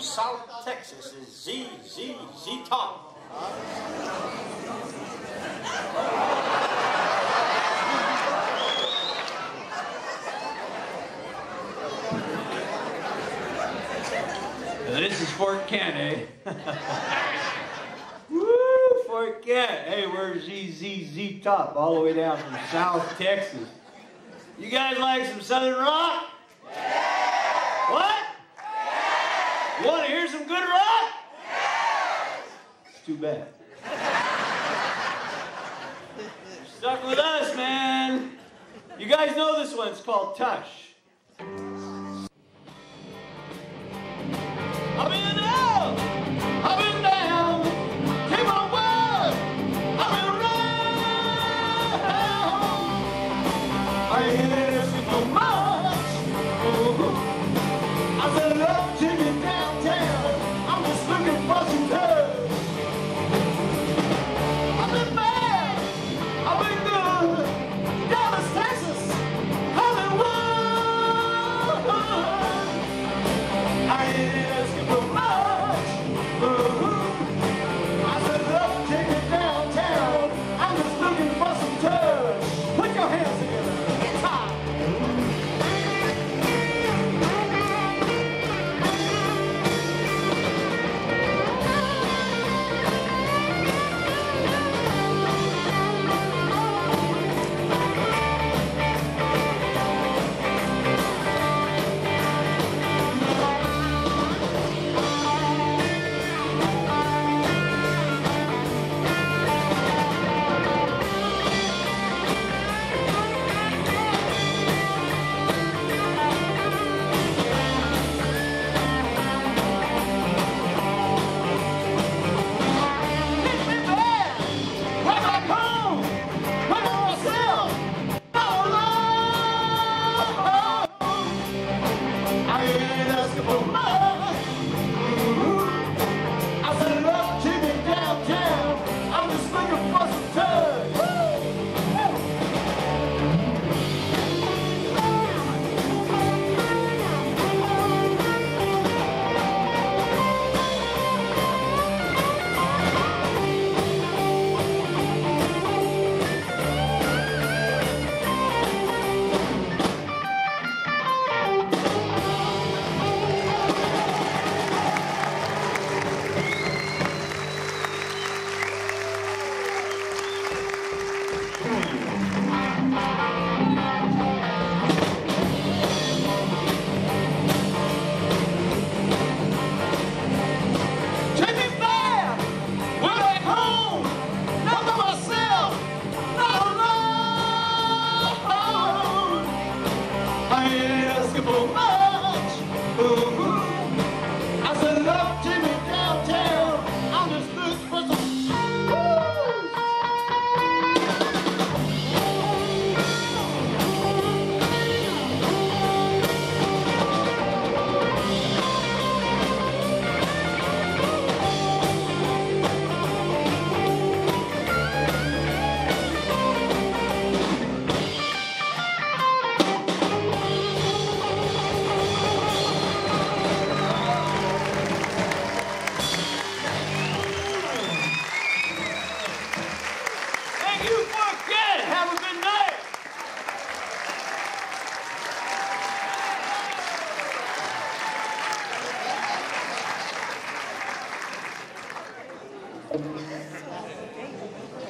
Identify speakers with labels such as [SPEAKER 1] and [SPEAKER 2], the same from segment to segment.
[SPEAKER 1] South Texas is Z Z Z Top.
[SPEAKER 2] This is Fort Kent, eh? Woo, Fort Kent. Hey, we're ZZZ Top, all
[SPEAKER 3] the
[SPEAKER 4] way down from South Texas.
[SPEAKER 5] You guys like some Southern rock?
[SPEAKER 3] too bad.
[SPEAKER 2] Stuck with us, man. You guys know this one. It's called Tush. I'm in the know.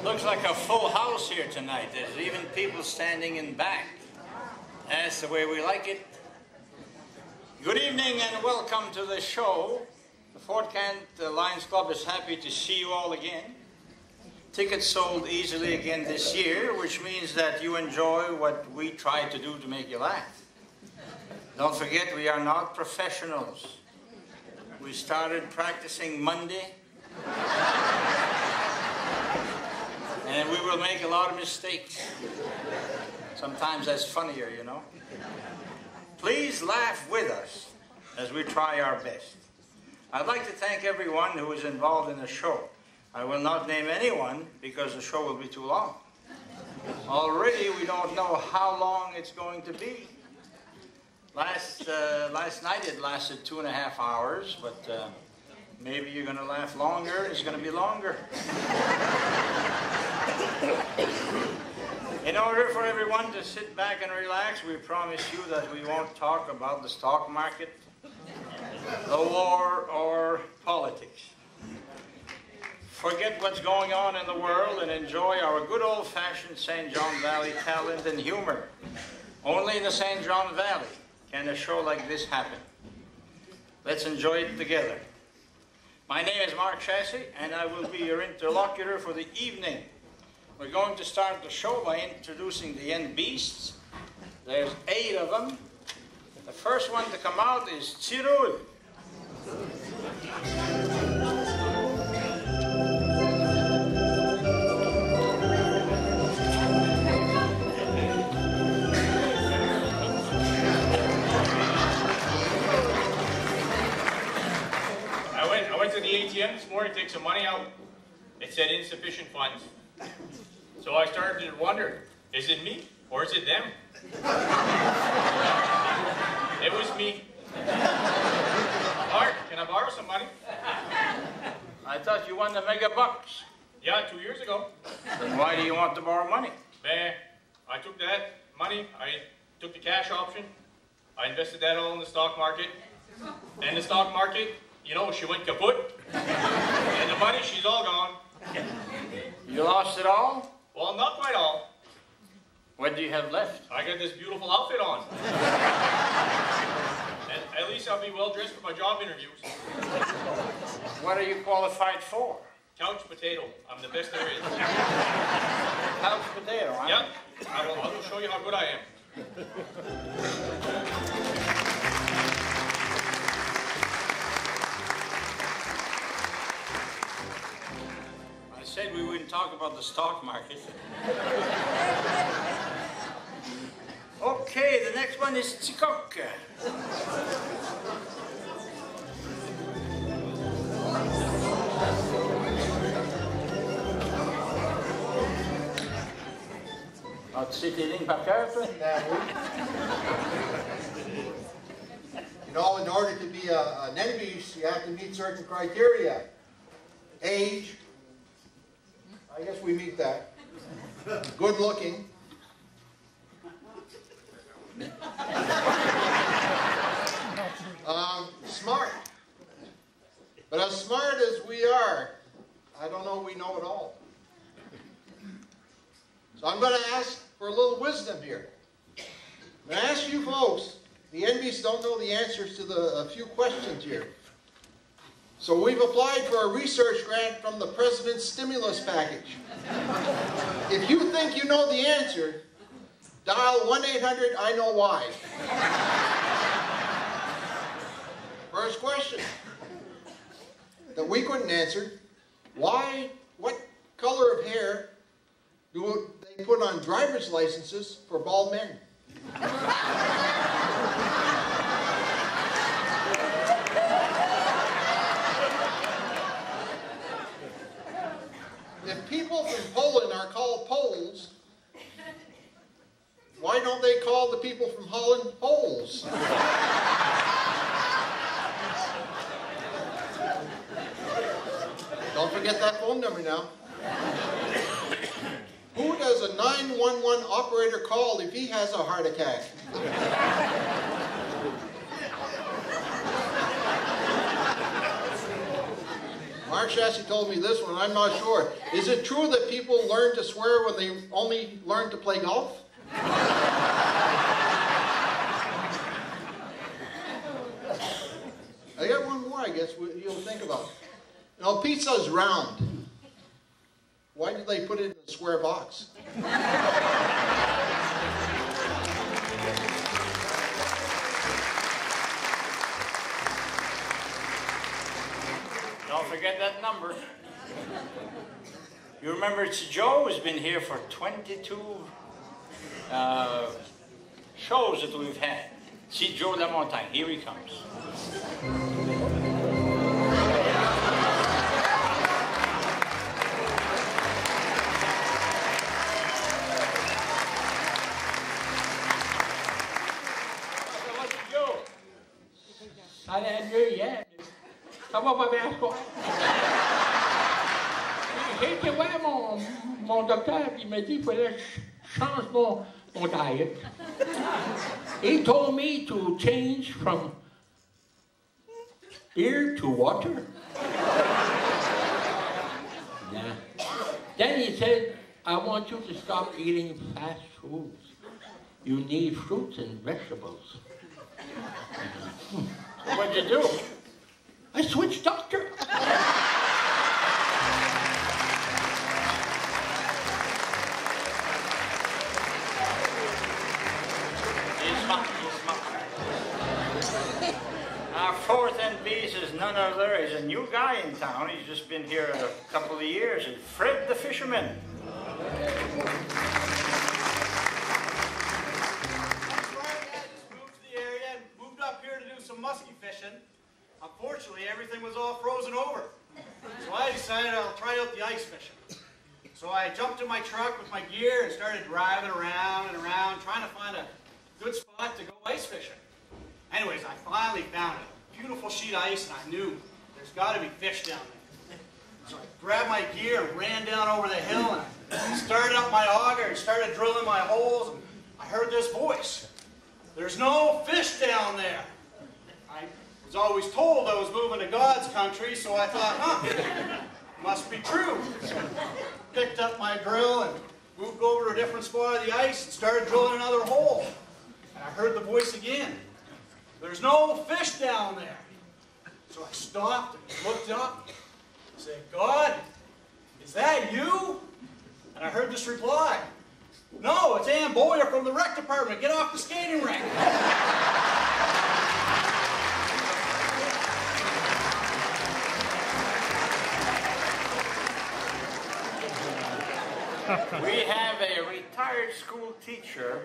[SPEAKER 1] Looks like a full house here tonight. There's even people standing in back. That's the way we like it. Good evening and welcome to the show. The Fort Kent uh, Lions Club is happy to see you all again. Tickets sold easily again this year, which means that you enjoy what we try to do to make you laugh. Don't forget, we are not professionals. We started practicing Monday and we will make a lot of mistakes. Sometimes that's funnier, you know. Please laugh with us as we try our best. I'd like to thank everyone who was involved in the show. I will not name anyone because the show will be too long. Already we don't know how long it's going to be. Last, uh, last night it lasted two and a half hours, but uh, Maybe you're going to laugh longer, it's going to be longer. In order for everyone to sit back and relax, we promise you that we won't talk about the stock market, the war, or politics. Forget what's going on in the world and enjoy our good old-fashioned St. John Valley talent and humor. Only in the St. John Valley can a show like this happen. Let's enjoy it together. My name is Mark Chassy, and I will be your interlocutor for the evening. We're going to start the show by introducing the end beasts. There's eight of them. The first one to come out is Chirul.
[SPEAKER 4] went to the ATM this morning to take some money out. It said insufficient funds. So I started to wonder, is it me or is it them? it was me. Art, can I borrow some money? I thought you won the Megabucks. Yeah, two years ago. Then why do you want to borrow money? Man, I took that money, I took the cash option, I invested that all in the stock market, and the stock market you know, she went kaput. and the money, she's all gone. You lost it all? Well, not quite all. What do you have left? I got this beautiful outfit on. and at least I'll be well dressed for my job interviews. What are you qualified for? Couch potato. I'm the best there is. Couch potato, huh? Yep. I will, I will show you how good I am.
[SPEAKER 1] said we wouldn't talk about the stock market. okay, the next one is Tsikok. Not sitting sais tes
[SPEAKER 6] You know, in order to be a, an NBUC, you have to meet certain criteria. Age, I guess we meet that. Good looking. Um, smart. But as smart as we are, I don't know we know it all. So I'm going to ask for a little wisdom here. I'm going to ask you folks, the NBs don't know the answers to the a few questions here. So we've applied for a research grant from the President's stimulus package. If you think you know the answer, dial 1-800-I-KNOW-WHY. First question that we couldn't answer, why, what color of hair do they put on driver's licenses for bald men? Poles in Poland are called Poles, why don't they call the people from Holland Poles? don't forget that phone number now. Who does a 911 operator call if he has a heart attack? Mark Shassi told me this one, I'm not sure. Is it true that people learn to swear when they only learn to play golf? I got one more, I guess, you'll think about. now, pizza's round. Why did they put it in a square box?
[SPEAKER 1] forget that number. You remember it's Joe who's been here for 22 uh, shows that we've had. See Joe LaMontagne, here he comes.
[SPEAKER 7] I want my J'ai été voir mon, mon docteur, puis il m'a dit qu'il fallait change mon, mon diet. He told me to change from air to water. Yeah. Then he said, I want you to stop eating fast
[SPEAKER 1] foods. You need fruits and vegetables.
[SPEAKER 7] What'd you do? I switched doctor.
[SPEAKER 1] Our fourth NBs is none other as a new guy in town. He's just been here a couple of years, and Fred the Fisherman. I moved
[SPEAKER 5] to the area. Moved up here to do some musky fishing. Unfortunately, everything was all frozen over. So I decided I'll try out the ice fishing. So I jumped in my truck with my gear and started driving around and around trying to find a good spot to go ice fishing. Anyways, I finally found it. Beautiful sheet of ice and I knew there's got to be fish down there. So I grabbed my gear ran down over the hill and started up my auger and started drilling my holes. And I heard this voice. There's no fish down there was always told I was moving to God's country, so I thought, huh, must be true. Picked up my drill and moved over to a different spot of the ice and started drilling another hole. And I heard the voice again. There's no fish down there. So I stopped and looked up and said, God, is that you? And I heard this reply. No, it's Ann Boyer from the rec department. Get off the skating rink.
[SPEAKER 1] we have a retired school teacher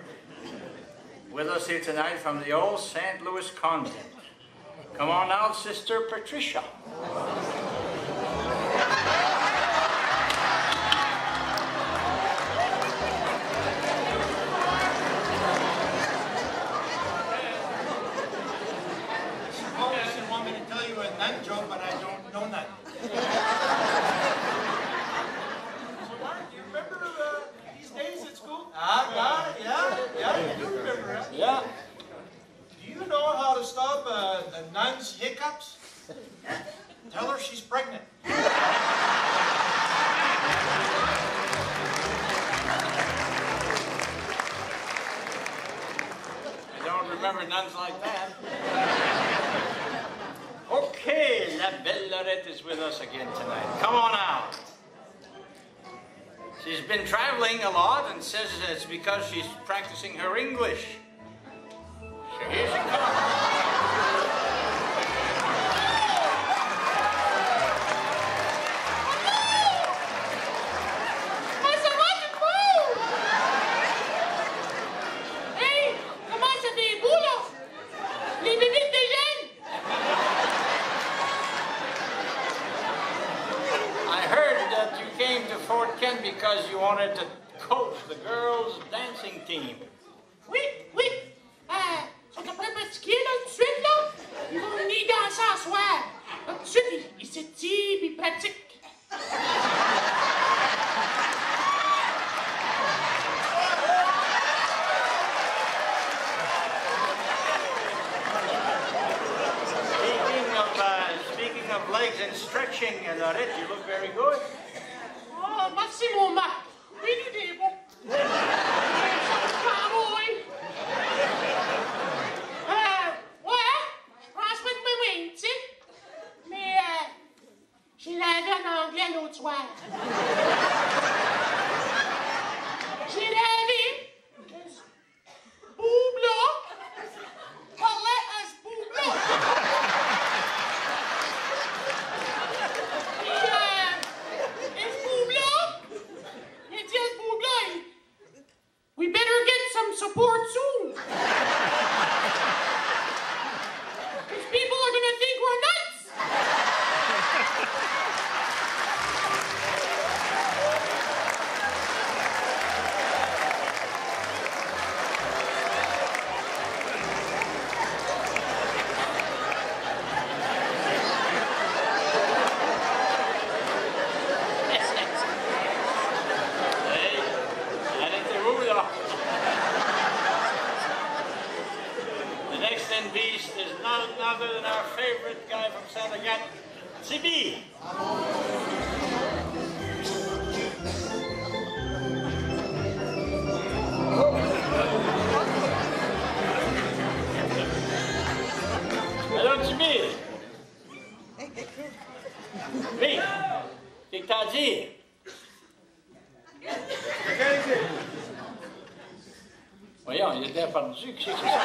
[SPEAKER 1] with us here tonight from the old St. Louis convent. Come on out, Sister Patricia. nuns like that. okay, La Belle Lorette is with us again tonight. Come on out. She's been traveling a lot and says it's because she's practicing her English. So here she comes.
[SPEAKER 8] Oui, oui. Euh, ça te fatigué, là, tout de suite, là? Ils vont venir danser à soir. Tout de suite, ils,
[SPEAKER 1] succes.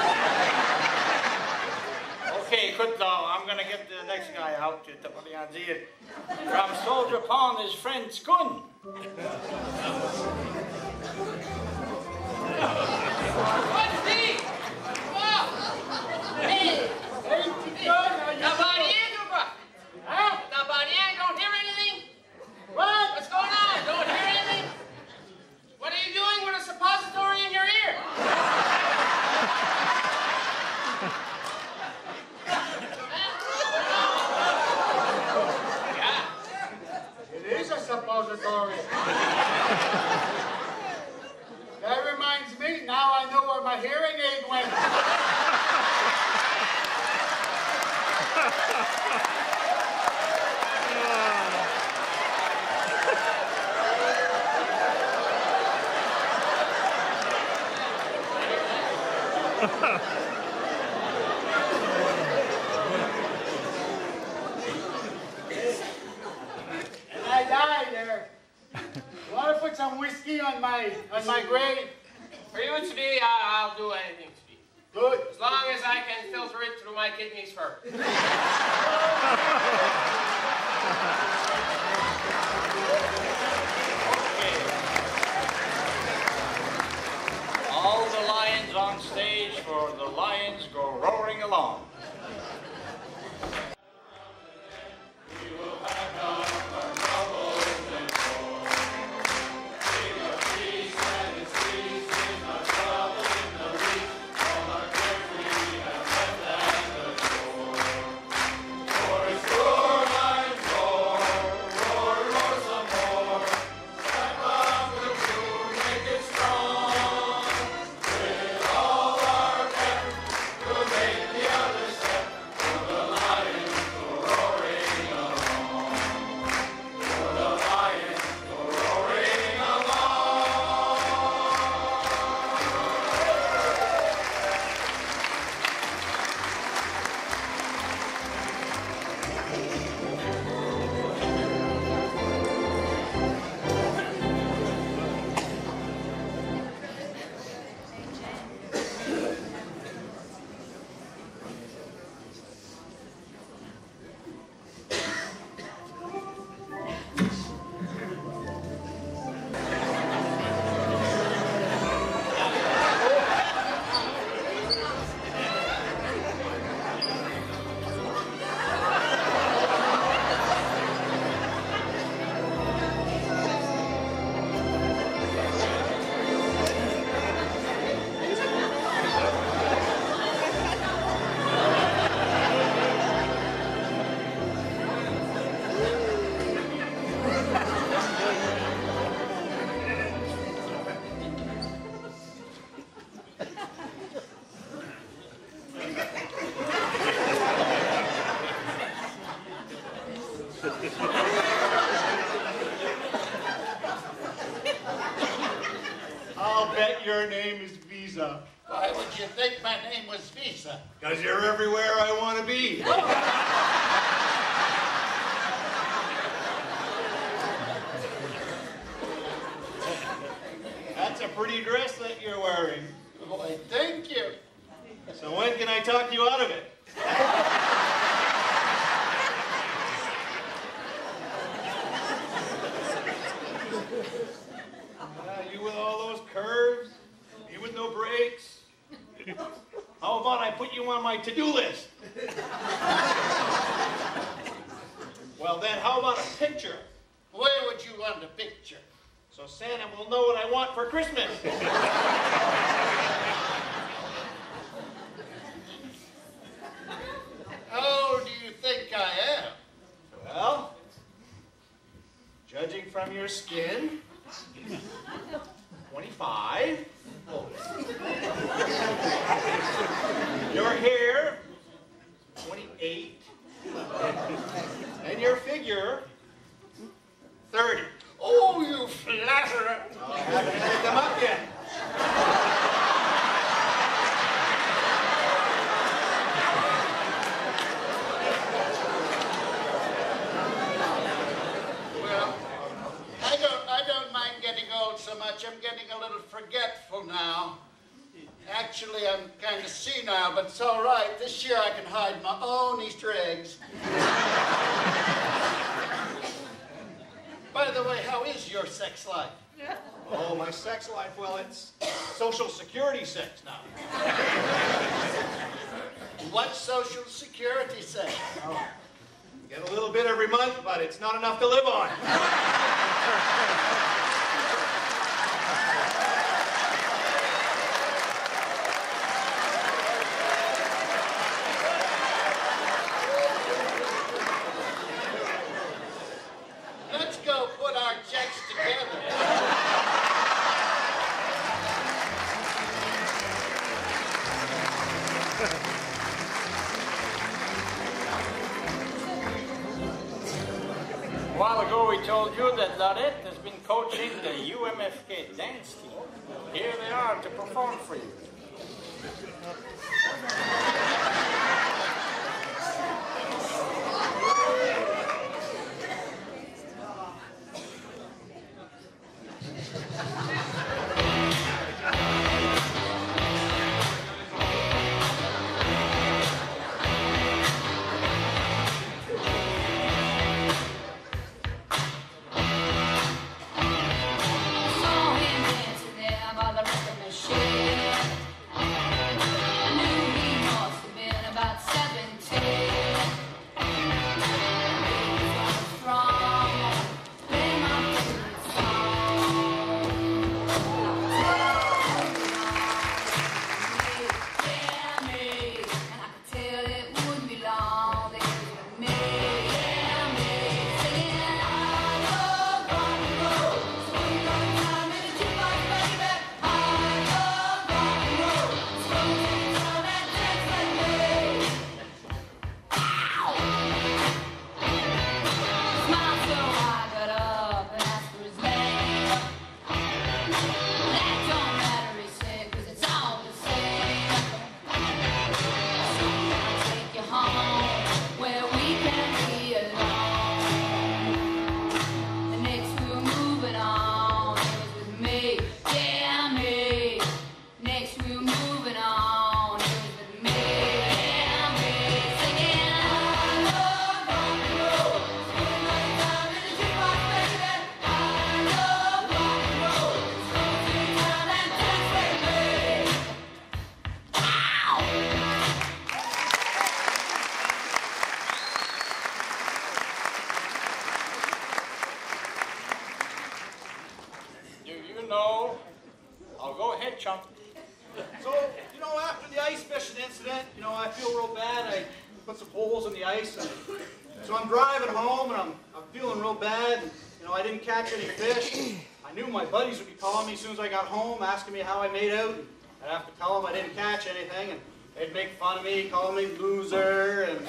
[SPEAKER 5] got home asking me how I made out. I'd have to tell them I didn't catch anything, and they'd make fun of me, call me loser, and,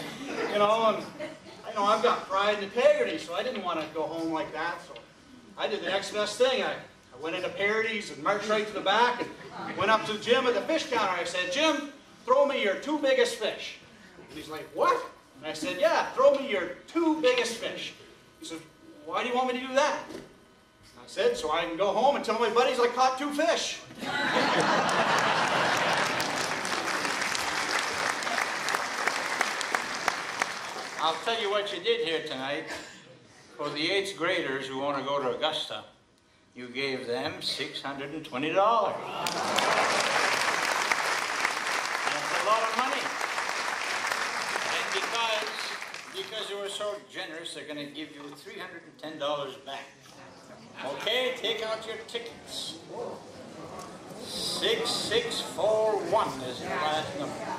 [SPEAKER 5] you know, and, you know, I've got pride and integrity, so I didn't want to go home like that, so I did the next best thing. I, I went into Paradis and marched right to the back and went up to Jim at the fish counter. I said, Jim, throw me your two biggest fish. And he's like, what? And I said, yeah, throw me your two biggest fish. He said, why do you want me to do that? said so I can go home and tell my buddies I caught two fish.
[SPEAKER 1] I'll tell you what you did here tonight. For the eighth graders who want to go to Augusta, you gave them $620. That's a lot of money. And because, because you were so generous, they're going to give you $310 back. Okay, take out your tickets. 6641 is the last number.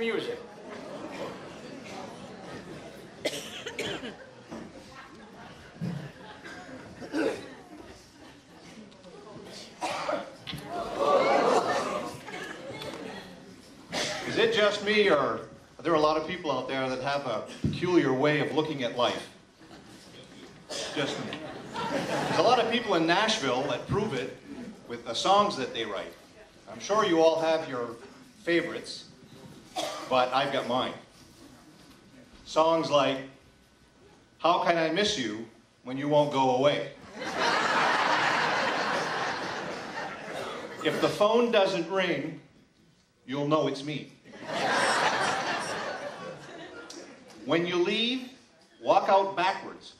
[SPEAKER 1] music. Is
[SPEAKER 3] it just me, or are there a lot of people out there that have a peculiar way of looking at life? Just me.
[SPEAKER 4] There's a lot
[SPEAKER 3] of people in Nashville that prove it with the songs that they write. I'm sure you all have your I've got mine. Songs like, How Can I Miss You When You Won't Go Away? if the phone doesn't ring, you'll know it's me. when you leave, walk out backwards.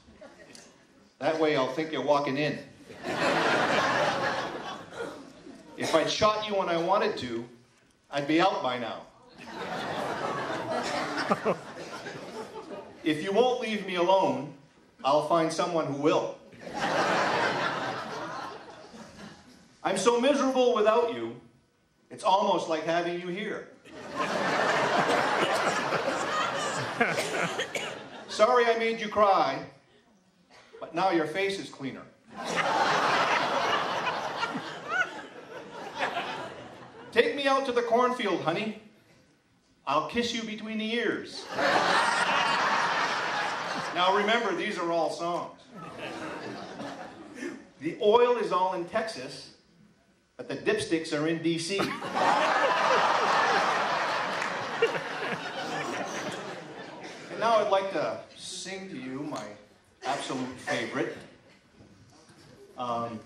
[SPEAKER 3] That way I'll think you're walking in. if I'd shot you when I wanted to, I'd be out by now if you won't leave me alone, I'll find someone who will. I'm so miserable without you, it's almost like having you here. Sorry I made you cry, but now your face is cleaner. Take me out to the cornfield, honey. I'll kiss you between the ears. now remember, these are all songs. The oil is all in Texas, but the dipsticks are in D.C. and now I'd like to sing to you my absolute favorite. Um,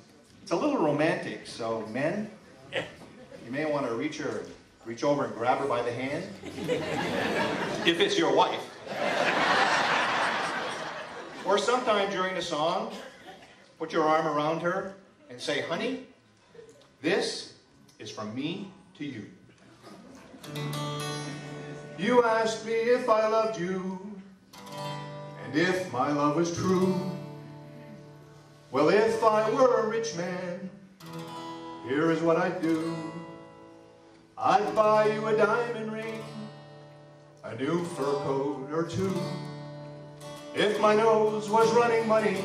[SPEAKER 3] it's a little romantic, so men, you may want to reach your reach over and grab her by the hand. if it's your wife. or sometime during a song, put your arm around her and say, honey, this is from me to you. You asked me if I loved you and if my love was true. Well, if I were a rich man, here is what I'd do. I'd buy you a diamond ring, a new fur coat or two. If my nose was running money,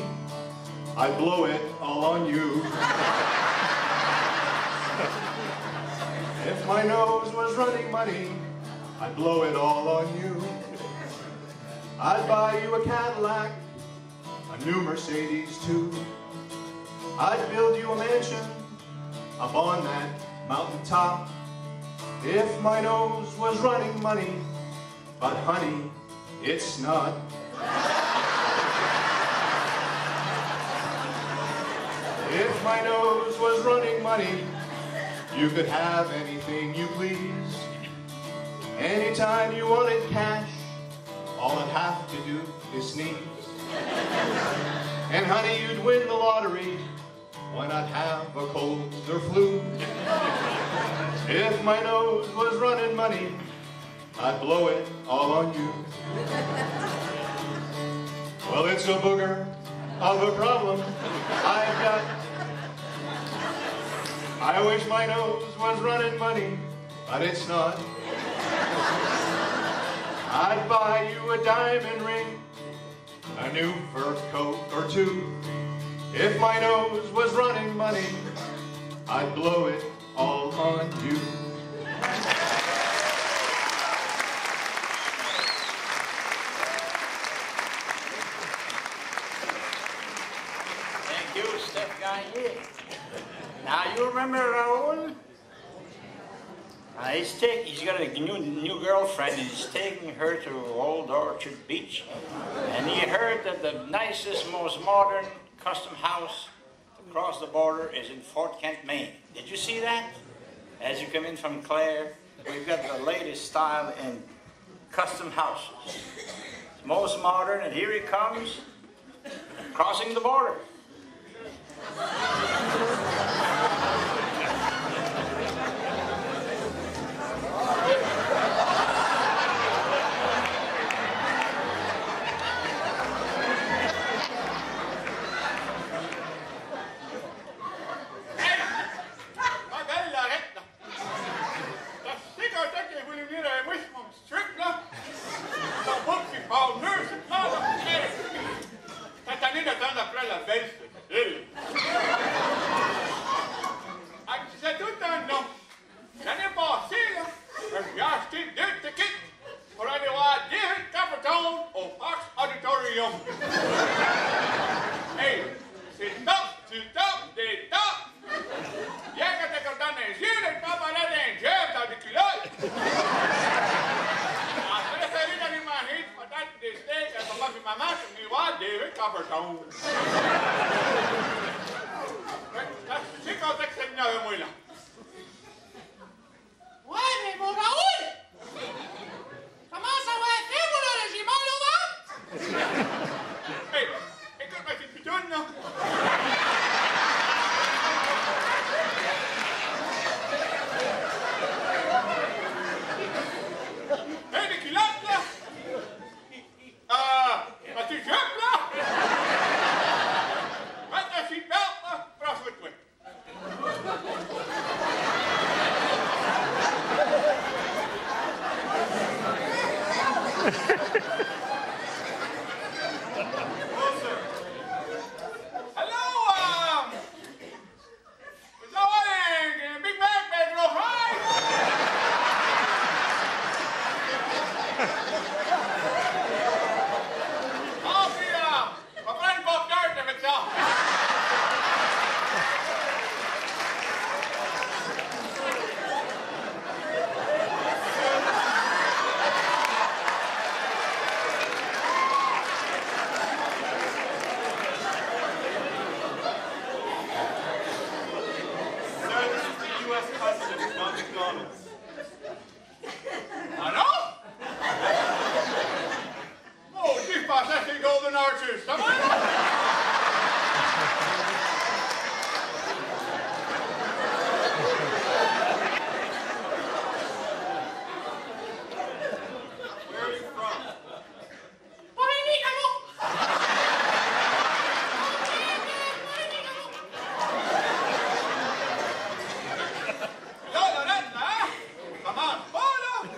[SPEAKER 3] I'd blow it all on you. if my nose was running money, I'd blow it all on you. I'd buy you a Cadillac, a new Mercedes too. I'd build you a mansion up on that mountain top if my nose was running money, but honey, it's not. if my nose was running money, you could have anything you please. Anytime you wanted cash, all I'd have to do is sneeze. and honey, you'd win the lottery, why not have a cold or flu? If my nose was running money, I'd blow it all on you. well, it's a booger of a problem I've got. I wish my nose was running money, but it's not. I'd buy you a diamond ring, a new fur coat or two. If my nose was running money, I'd blow it all on you.
[SPEAKER 1] Thank you, Steph Gagne. Now you remember Raul? Uh, he's, take, he's got a new, new girlfriend and he's taking her to Old Orchard Beach. And he heard that the nicest, most modern custom house across the border is in Fort Kent, Maine. Did you see that? As you come in from Clair, we've got the latest style in custom houses. It's most modern, and here he comes, crossing the border.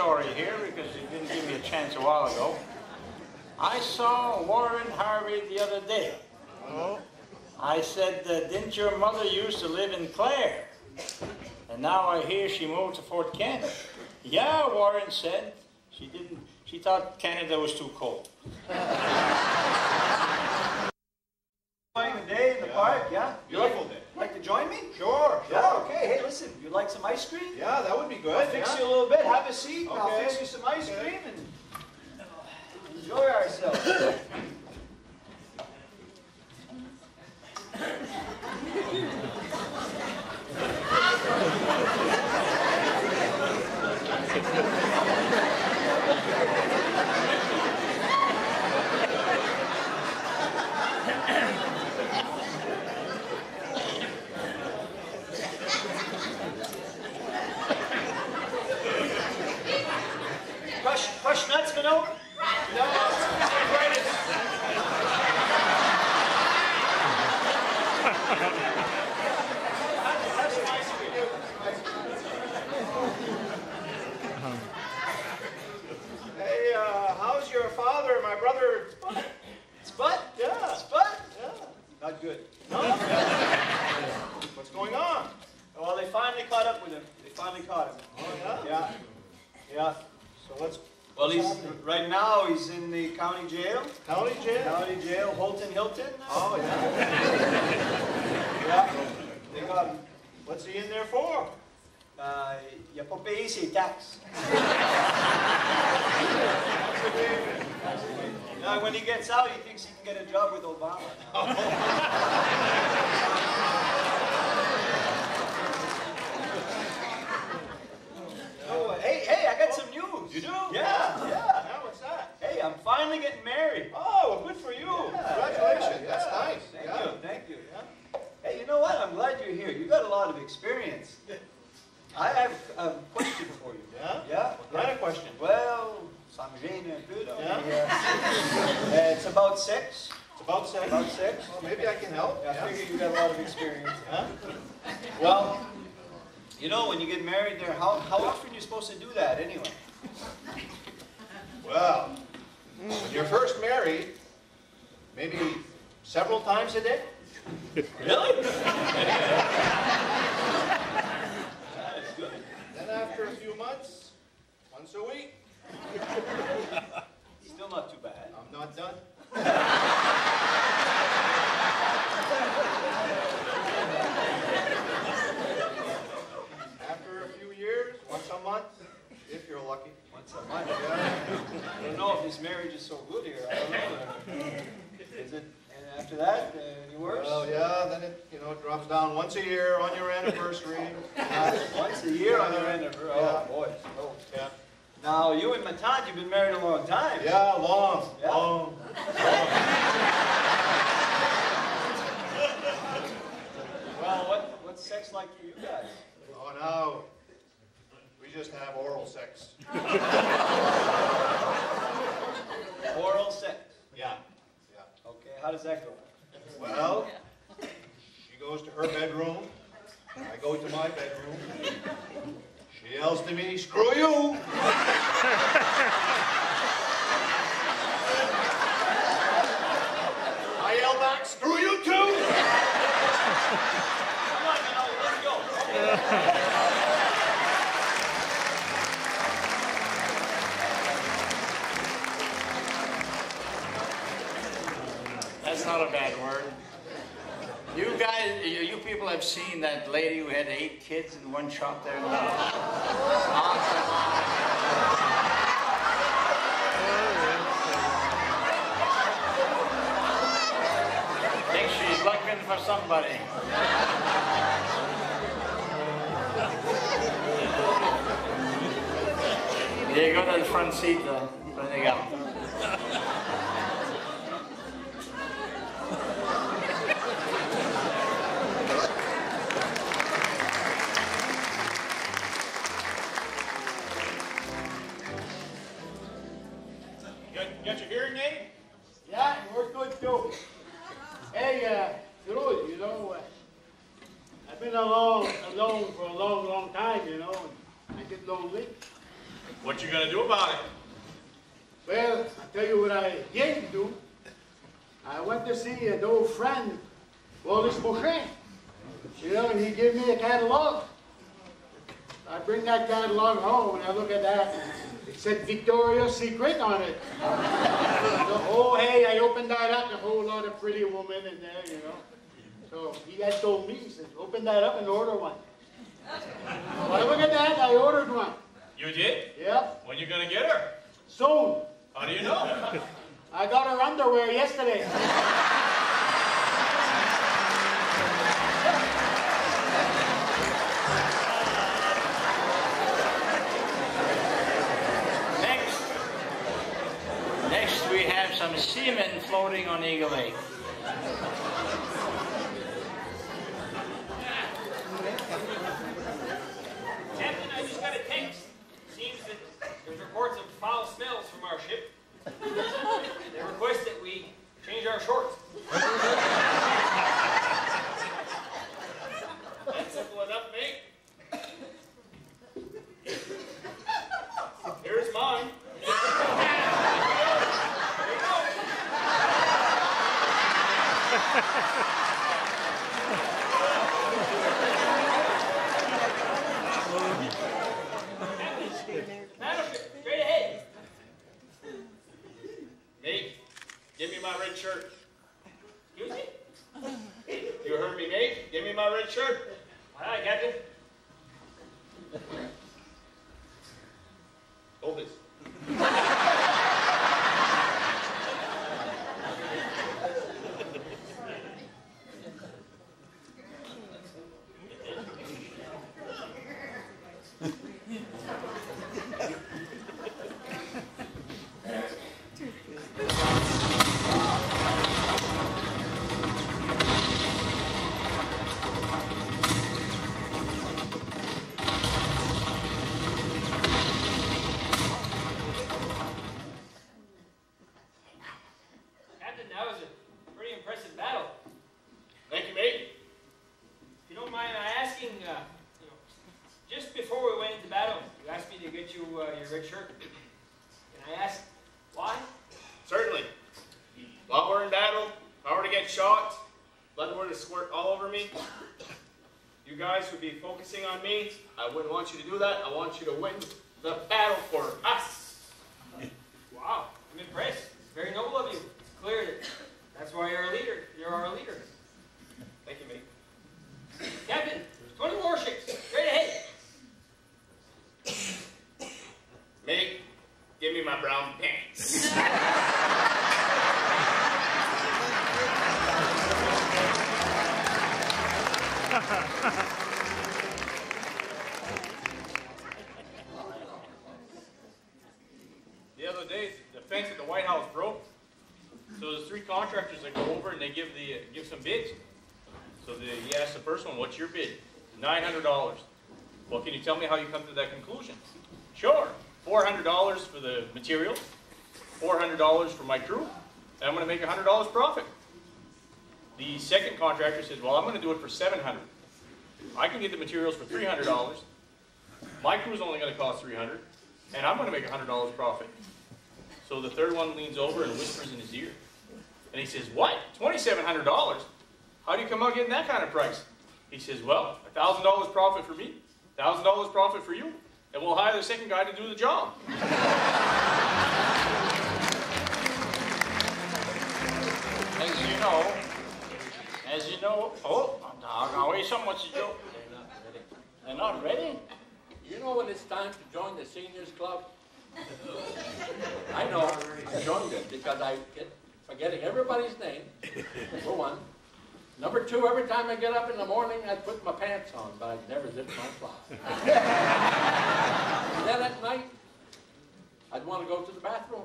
[SPEAKER 1] story here because you didn't give me a chance a while ago. I saw Warren Harvey the other day. I said, uh, didn't your mother used to live in Clair? And now I hear she moved to Fort Canada. Yeah, Warren said. She didn't, she thought Canada was too cold.
[SPEAKER 3] Playing the day in the park, yeah? Beautiful day. Like to join me? Sure. Yeah, okay. Hey, listen, you
[SPEAKER 2] like some ice cream? Yeah, that would be good. I'll fix yeah. you a little bit.
[SPEAKER 1] shot there. Think she's looking for somebody. you go to the front seat, though. There you go.
[SPEAKER 9] said Victoria's Secret on it. so, oh, hey, I opened that up, a whole lot of pretty women in there, you know. So he had told me, he said, open that up and order one. So look at that, I ordered one.
[SPEAKER 4] You did? Yeah. When you gonna get her? Soon. How do you know?
[SPEAKER 9] I got her underwear yesterday.
[SPEAKER 1] floating on Eagle Lake.
[SPEAKER 4] how you come to that conclusion. Sure, $400 for the material, $400 for my crew, and I'm going to make $100 profit. The second contractor says, well, I'm going to do it for $700. I can get the materials for $300. My crew is only going to cost $300, and I'm going to make $100 profit. So the third one leans over and whispers in his ear. And he says, what? $2,700? How do you come out getting that kind of price? He says, well, $1,000 profit for me, $1,000 profit for you, and we'll hire the second guy to do the job.
[SPEAKER 1] as you know, as you know, oh, dog, now wait so much to do. They're not ready?
[SPEAKER 7] You know when it's time to join the seniors club? I know, I joined it because I get forgetting everybody's name, for one. Number two, every time I get up in the morning, I put my pants on, but I never zip my fly. then at night, I'd want to go to the bathroom.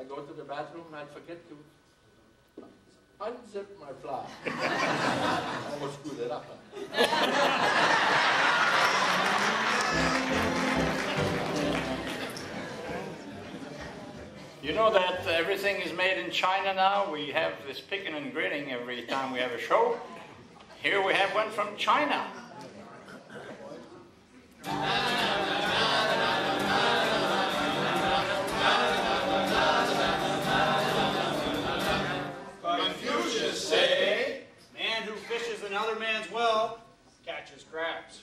[SPEAKER 7] I go to the bathroom and I would forget to unzip my fly. I almost screwed it up.
[SPEAKER 1] You know that everything is made in China now. We have this picking and grinning every time we have a show. Here we have one from China.
[SPEAKER 5] Confucius say, man who fishes another man's well catches crabs.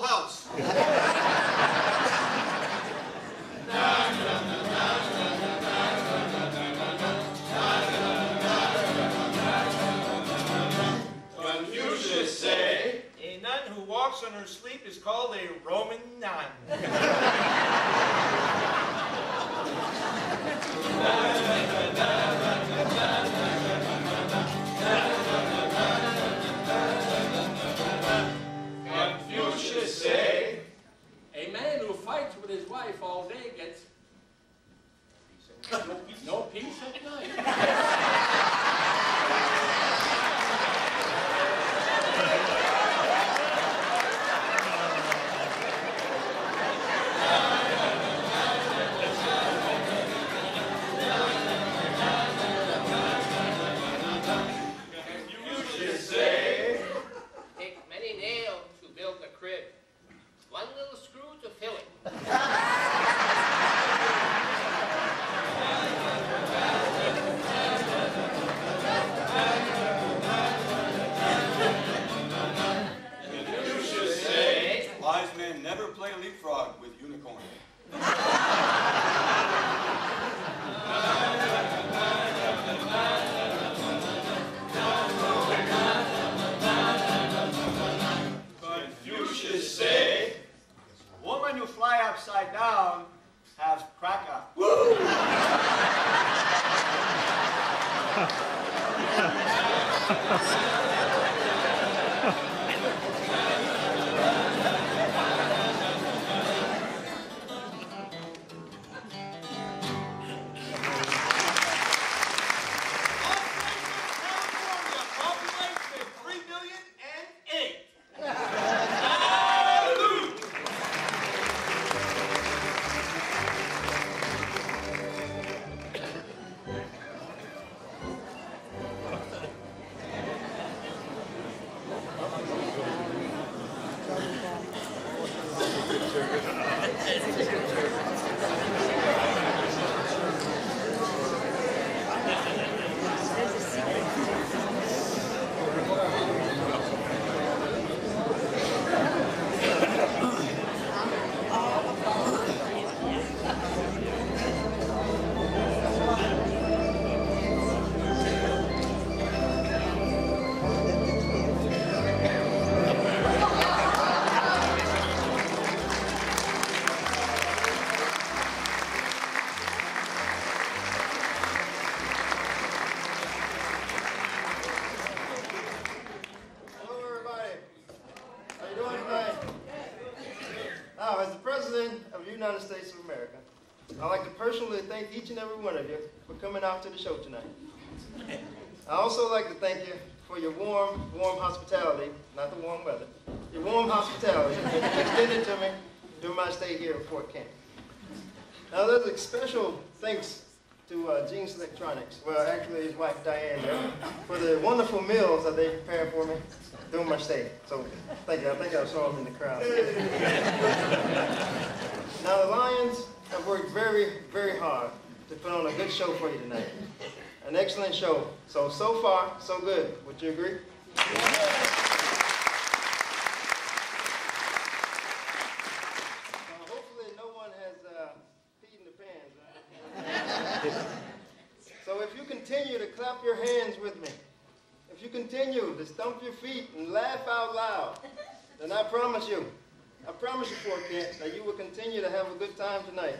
[SPEAKER 5] house. Confucius say, a nun who walks in her sleep is called a Roman nun.
[SPEAKER 7] fights with his wife all day, gets no, no peace at night.
[SPEAKER 10] like to thank you for your warm, warm hospitality, not the warm weather, your warm hospitality extended to me during my stay here at Fort Kent. Now, there's a special thanks to uh, Gene's Electronics, well, actually his wife Diane, for the wonderful meals that they prepared for me during my stay. So, thank you. I think I saw them in the crowd. now, the Lions have worked very, very hard to put on a good show for you tonight an excellent show. So, so far, so good. Would you agree? Yeah. Uh, so if you continue to clap your hands with me, if you continue to stomp your feet and laugh out loud, then I promise you, I promise you, poor cat, that you will continue to have a good time tonight.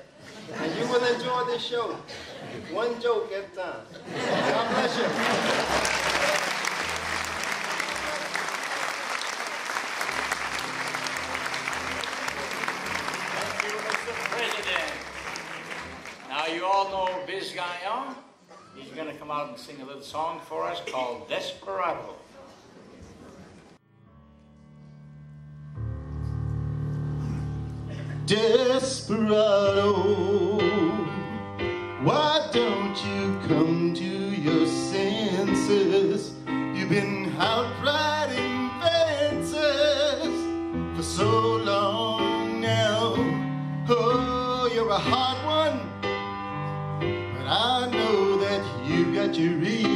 [SPEAKER 10] And you will enjoy this show. One joke at a time. God bless you.
[SPEAKER 1] Thank you, Mr. President. Now, you all know Biz Gaillon. He's going to come out and sing a little song for us called Desperado.
[SPEAKER 11] desperado, why don't you come to your senses? You've been out riding fences for so long now. Oh, you're a hard one, but I know that you have got your reason.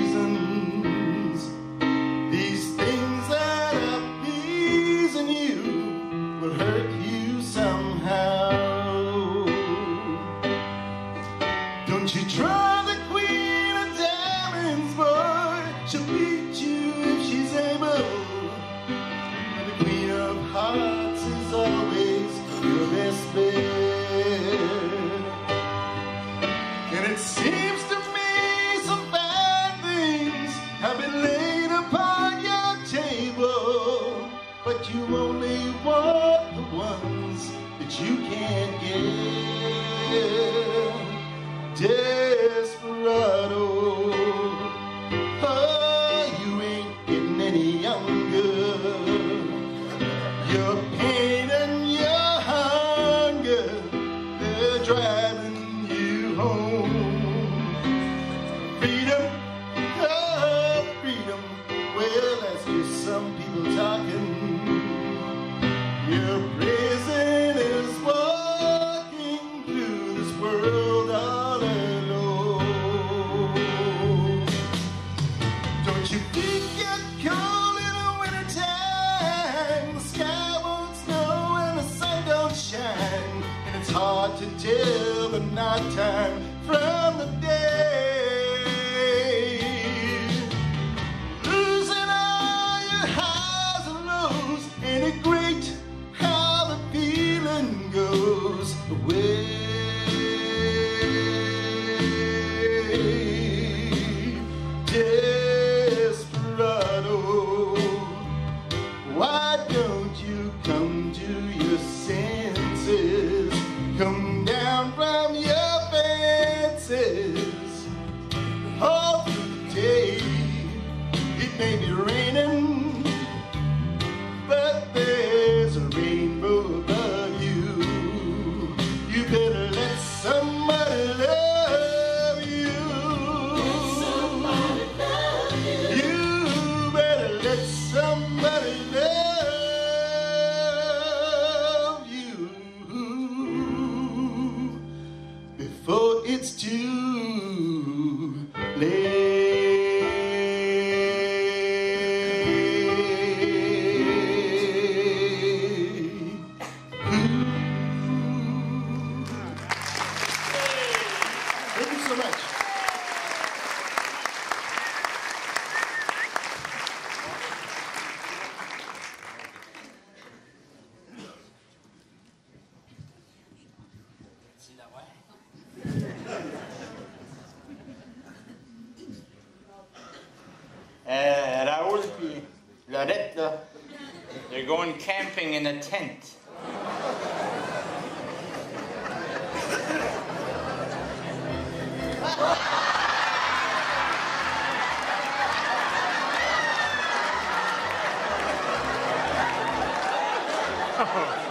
[SPEAKER 12] Oh.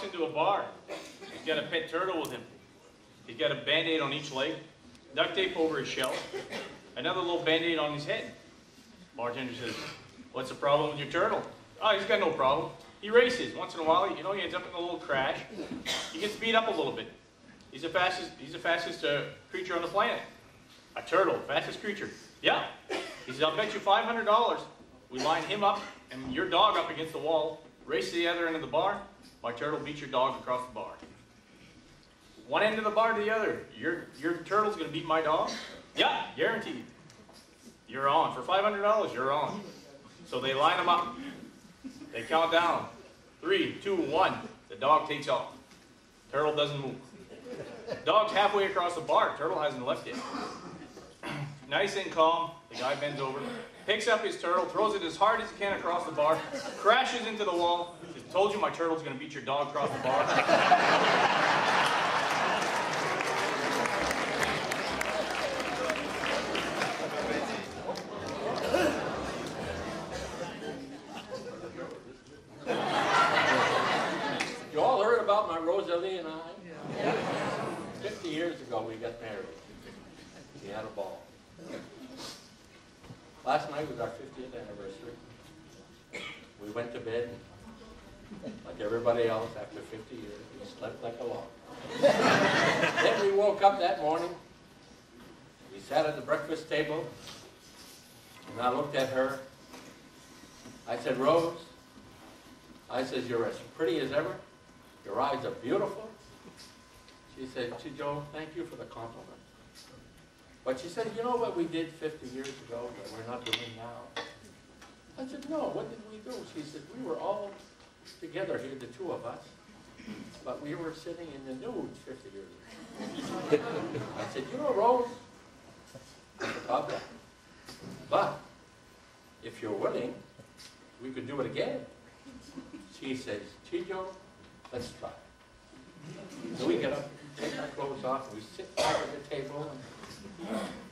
[SPEAKER 4] walks into a bar. He's got a pet turtle with him. He's got a band-aid on each leg, duct tape over his shell, another little band-aid on his head. Bartender says, what's the problem with your turtle? Oh, he's got no problem. He races. Once in a while, you know, he ends up in a little crash. He gets beat up a little bit. He's the fastest, he's the fastest uh, creature on the planet. A turtle, fastest creature. Yeah. He says, I'll bet you $500. We line him up and your dog up against the wall, race to the other end of the bar, my turtle beat your dog across the bar. One end of the bar to the other. Your, your turtle's going to beat my dog? Yeah, guaranteed. You're on. For $500, you're on. So they line them up. They count down. Three, two, one. The dog takes off. Turtle doesn't move. Dog's halfway across the bar. Turtle hasn't left yet. nice and calm, the guy bends over, picks up his turtle, throws it as hard as he can across the bar, crashes into the wall, Told you my turtle's gonna beat your dog across the bar.
[SPEAKER 7] you all heard about my Rosalie and I? Yeah. 50 years ago we got married. We had a ball. Last night was our 50th anniversary. We went to bed like everybody else, after 50 years, we slept like a log. then we woke up that morning. We sat at the breakfast table, and I looked at her. I said, Rose, I said, you're as pretty as ever. Your eyes are beautiful. She said, Joe, thank you for the compliment. But she said, you know what we did 50 years ago that we're not doing now? I said, no, what did we do? She said, we were all together here, the two of us, but we were sitting in the nude 50 years ago. I said, you know, Rose, about that. But if you're willing, we could do it again. She says, Chijo, let's try. So we get up, take our clothes off, and we sit back at the table.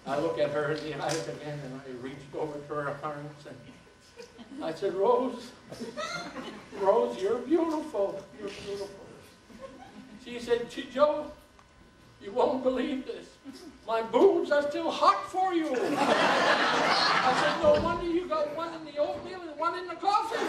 [SPEAKER 7] I look at her in the eyes again, and I reached over to her arms and I said, Rose, Rose, you're beautiful. You're beautiful. She said, Joe, you won't believe this. My boobs are still hot for you. I said, no wonder you got one in the oatmeal and one in the coffee.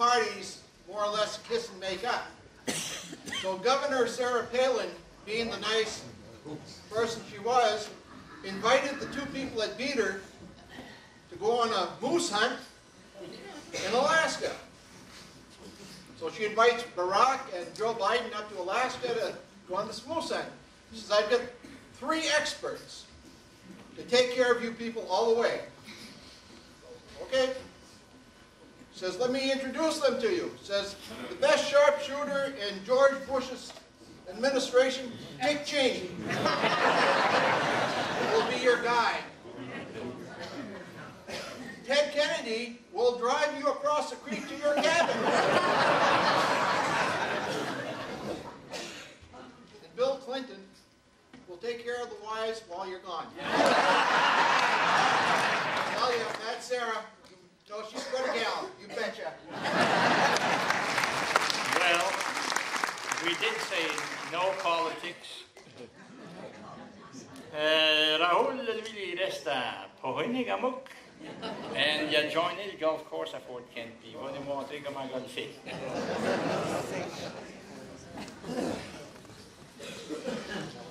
[SPEAKER 6] parties more or less kiss and make up. So Governor Sarah Palin, being the nice person she was, invited the two people at Beater to go on a moose hunt in Alaska. So she invites Barack and Joe Biden up to Alaska to go on this moose hunt. She says, I've got three experts to take care of you people all the way. Okay, Says, let me introduce them to you. Says, the best sharpshooter in George Bush's administration, Dick Cheney, will be your guide. Ted Kennedy will drive you across the creek to your cabin. and Bill Clinton will take care of the wise while you're gone. Well, yeah, that's Sarah. No, she's a good gal, you betcha.
[SPEAKER 1] well, we did say no politics. Uh, Rahul really resta på Hunniggamuk. And jag the golf course at Fort Kent. Det var det måttet man golfade. Thank you.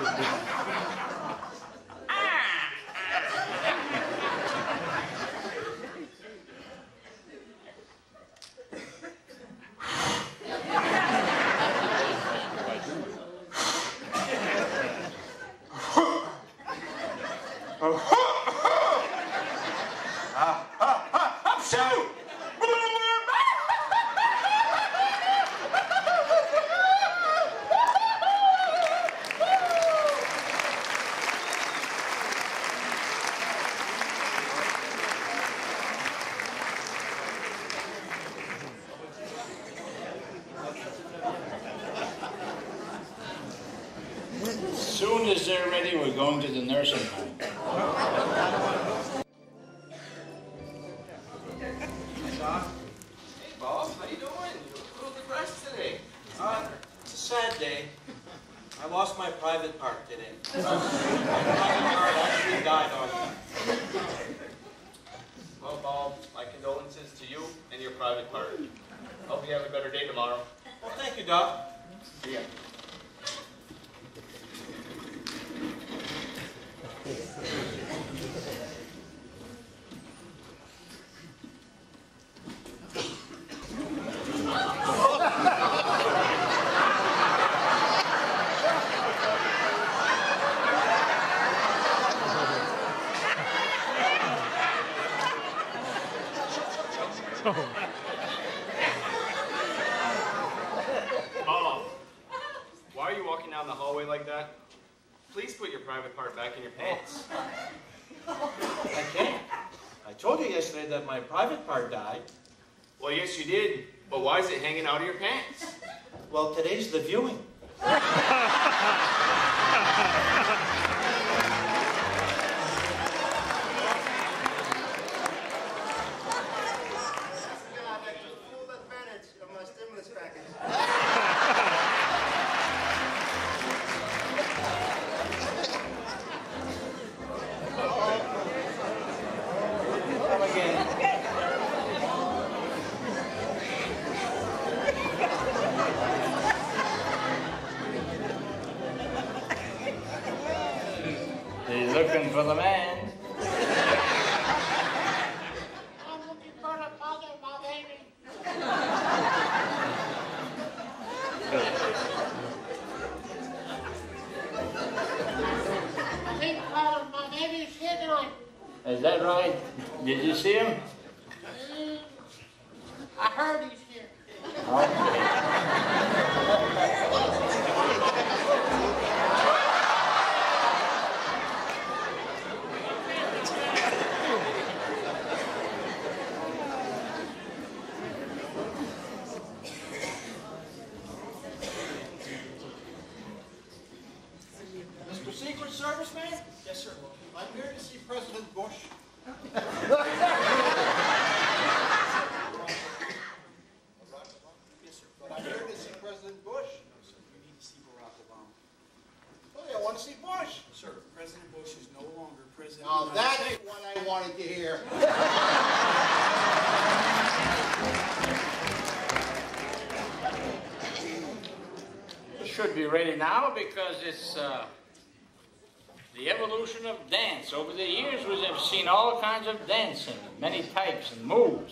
[SPEAKER 9] Thank you.
[SPEAKER 3] my private part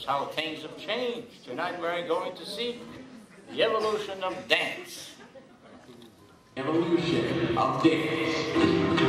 [SPEAKER 1] how things have changed. Tonight we're going to see the evolution of dance. Evolution of dance.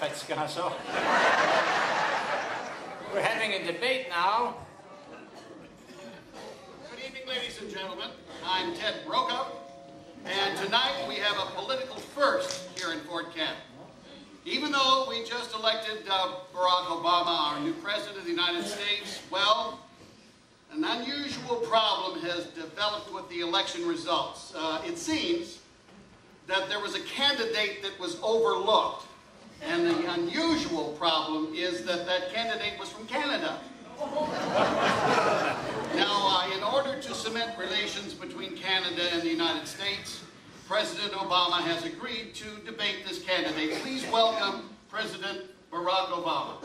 [SPEAKER 1] We're having a debate now.
[SPEAKER 13] Good evening, ladies and gentlemen. I'm Ted Brokup, and tonight we have a political first here in Fort Kent. Even though we just elected uh, Barack Obama, our new president of the United States, well, an unusual problem has developed with the election results. Uh, it seems that there was a candidate that was overlooked and the unusual problem is that that candidate was from Canada. now, uh, in order to cement relations between Canada and the United States, President Obama has agreed to debate this candidate. Please welcome President Barack Obama.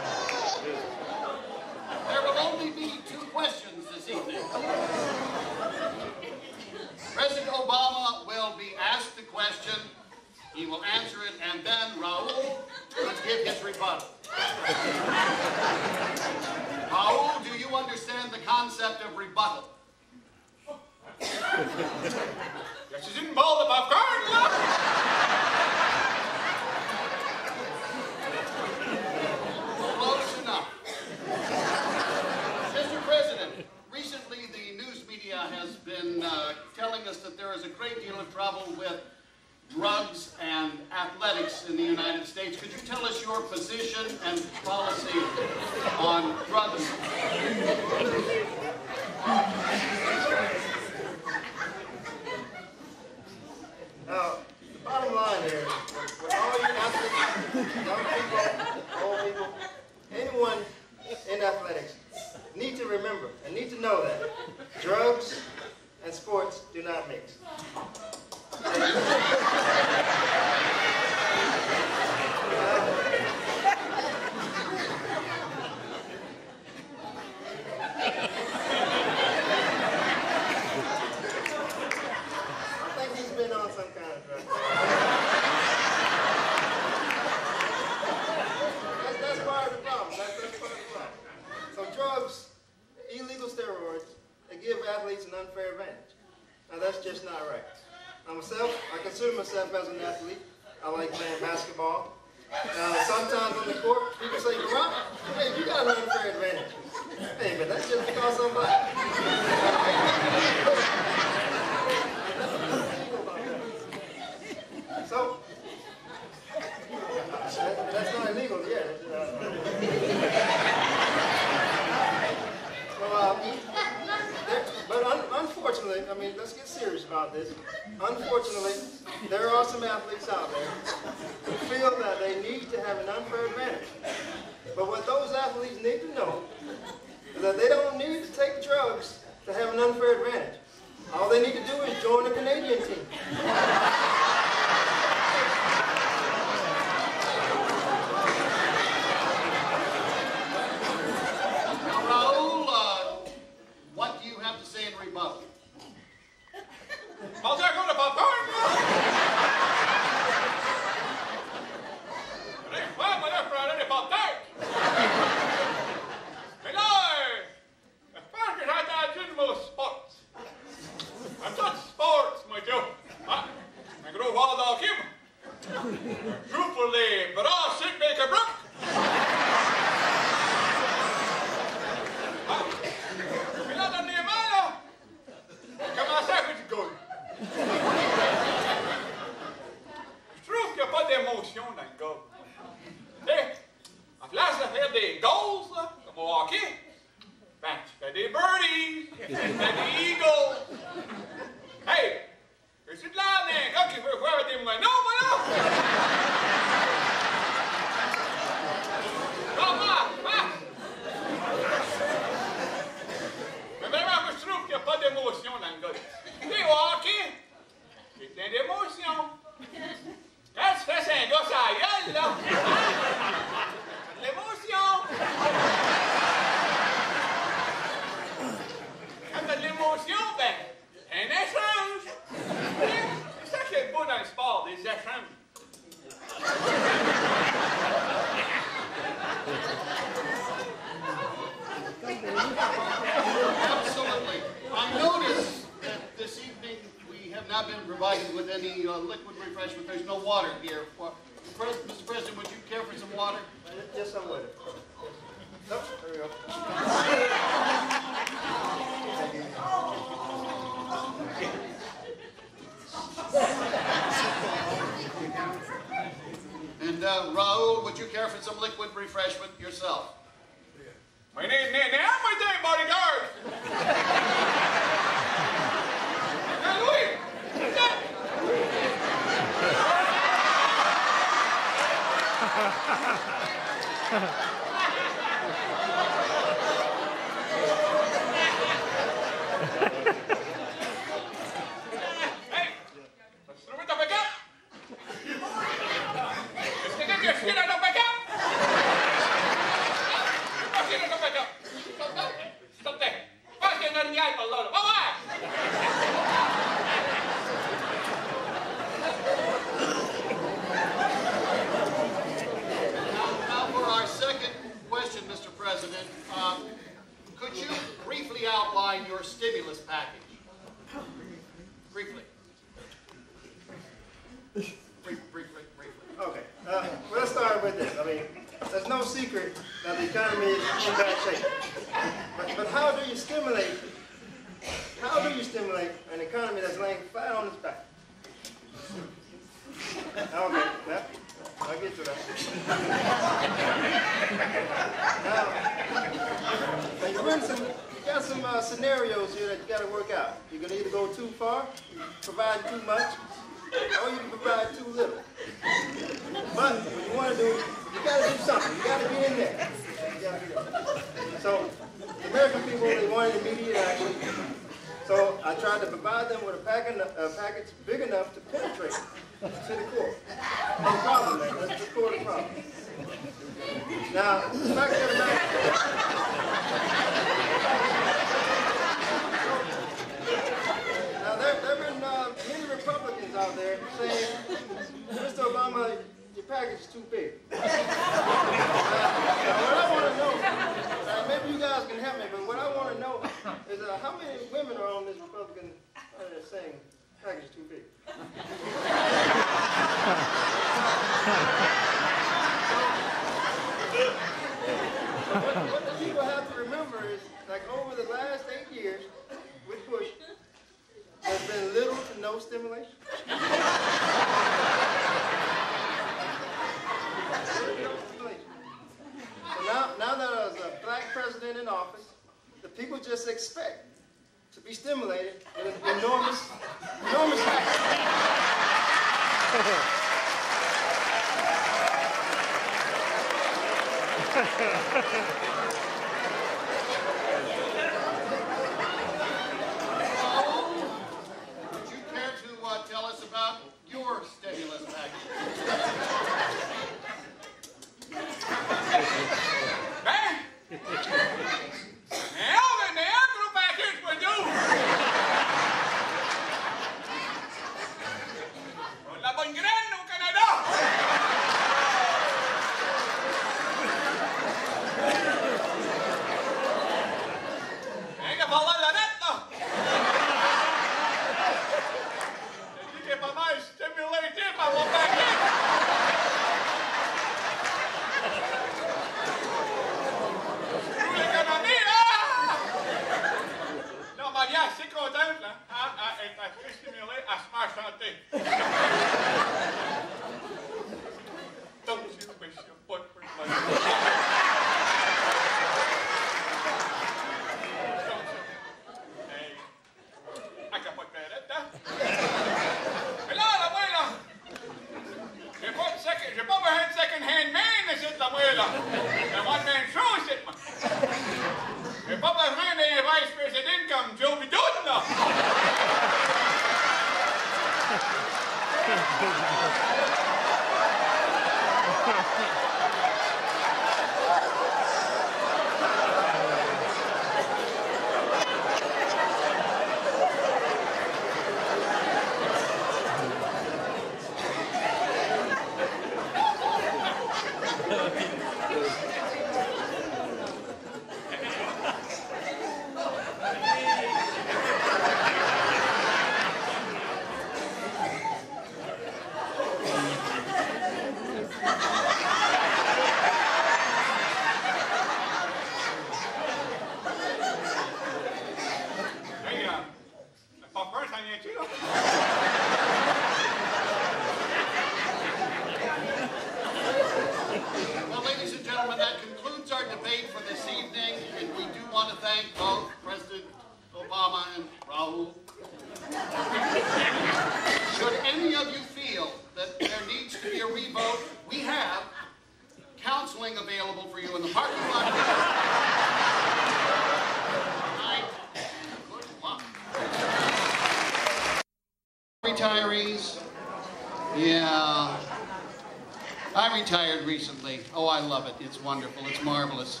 [SPEAKER 13] It's wonderful. It's marvelous.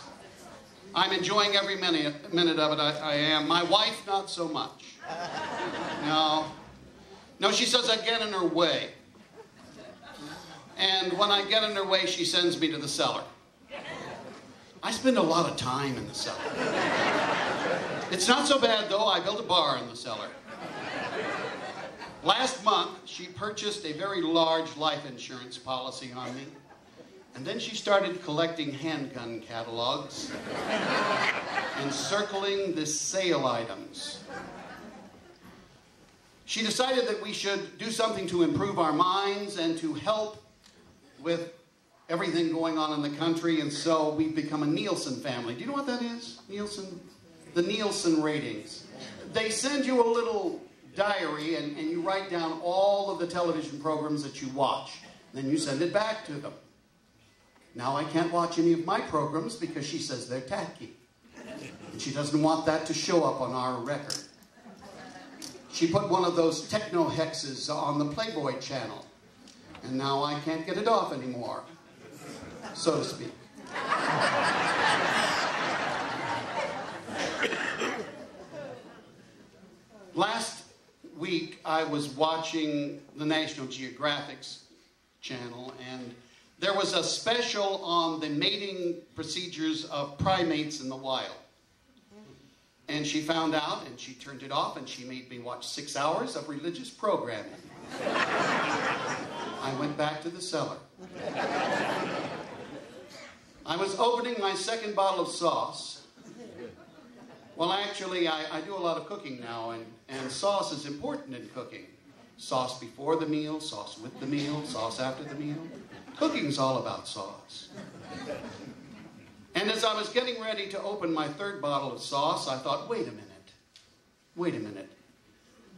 [SPEAKER 13] I'm enjoying every minute, minute of it. I, I am. My wife, not so much. No. No, she says I get in her way. And when I get in her way, she sends me to the cellar. I spend a lot of time in the cellar. It's not so bad, though. I built a bar in the cellar. Last month, she purchased a very large life insurance policy on me. And then she started collecting handgun catalogs and circling the sale items. She decided that we should do something to improve our minds and to help with everything going on in the country, and so we've become a Nielsen family. Do you know what that is, Nielsen? The Nielsen ratings. They send you a little diary, and, and you write down all of the television programs that you watch. Then you send it back to them. Now I can't watch any of my programs because she says they're tacky. And she doesn't want that to show up on our record. She put one of those techno hexes on the Playboy channel. And now I can't get it off anymore, so to speak. Last week I was watching the National Geographic's channel and there was a special on the mating procedures of primates in the wild. And she found out and she turned it off and she made me watch six hours of religious programming. I went back to the cellar. I was opening my second bottle of sauce. Well, actually, I, I do a lot of cooking now, and, and sauce is important in cooking. Sauce before the meal, sauce with the meal, sauce after the meal. Cooking is all about sauce. And as I was getting ready to open my third bottle of sauce, I thought, wait a minute. Wait a minute.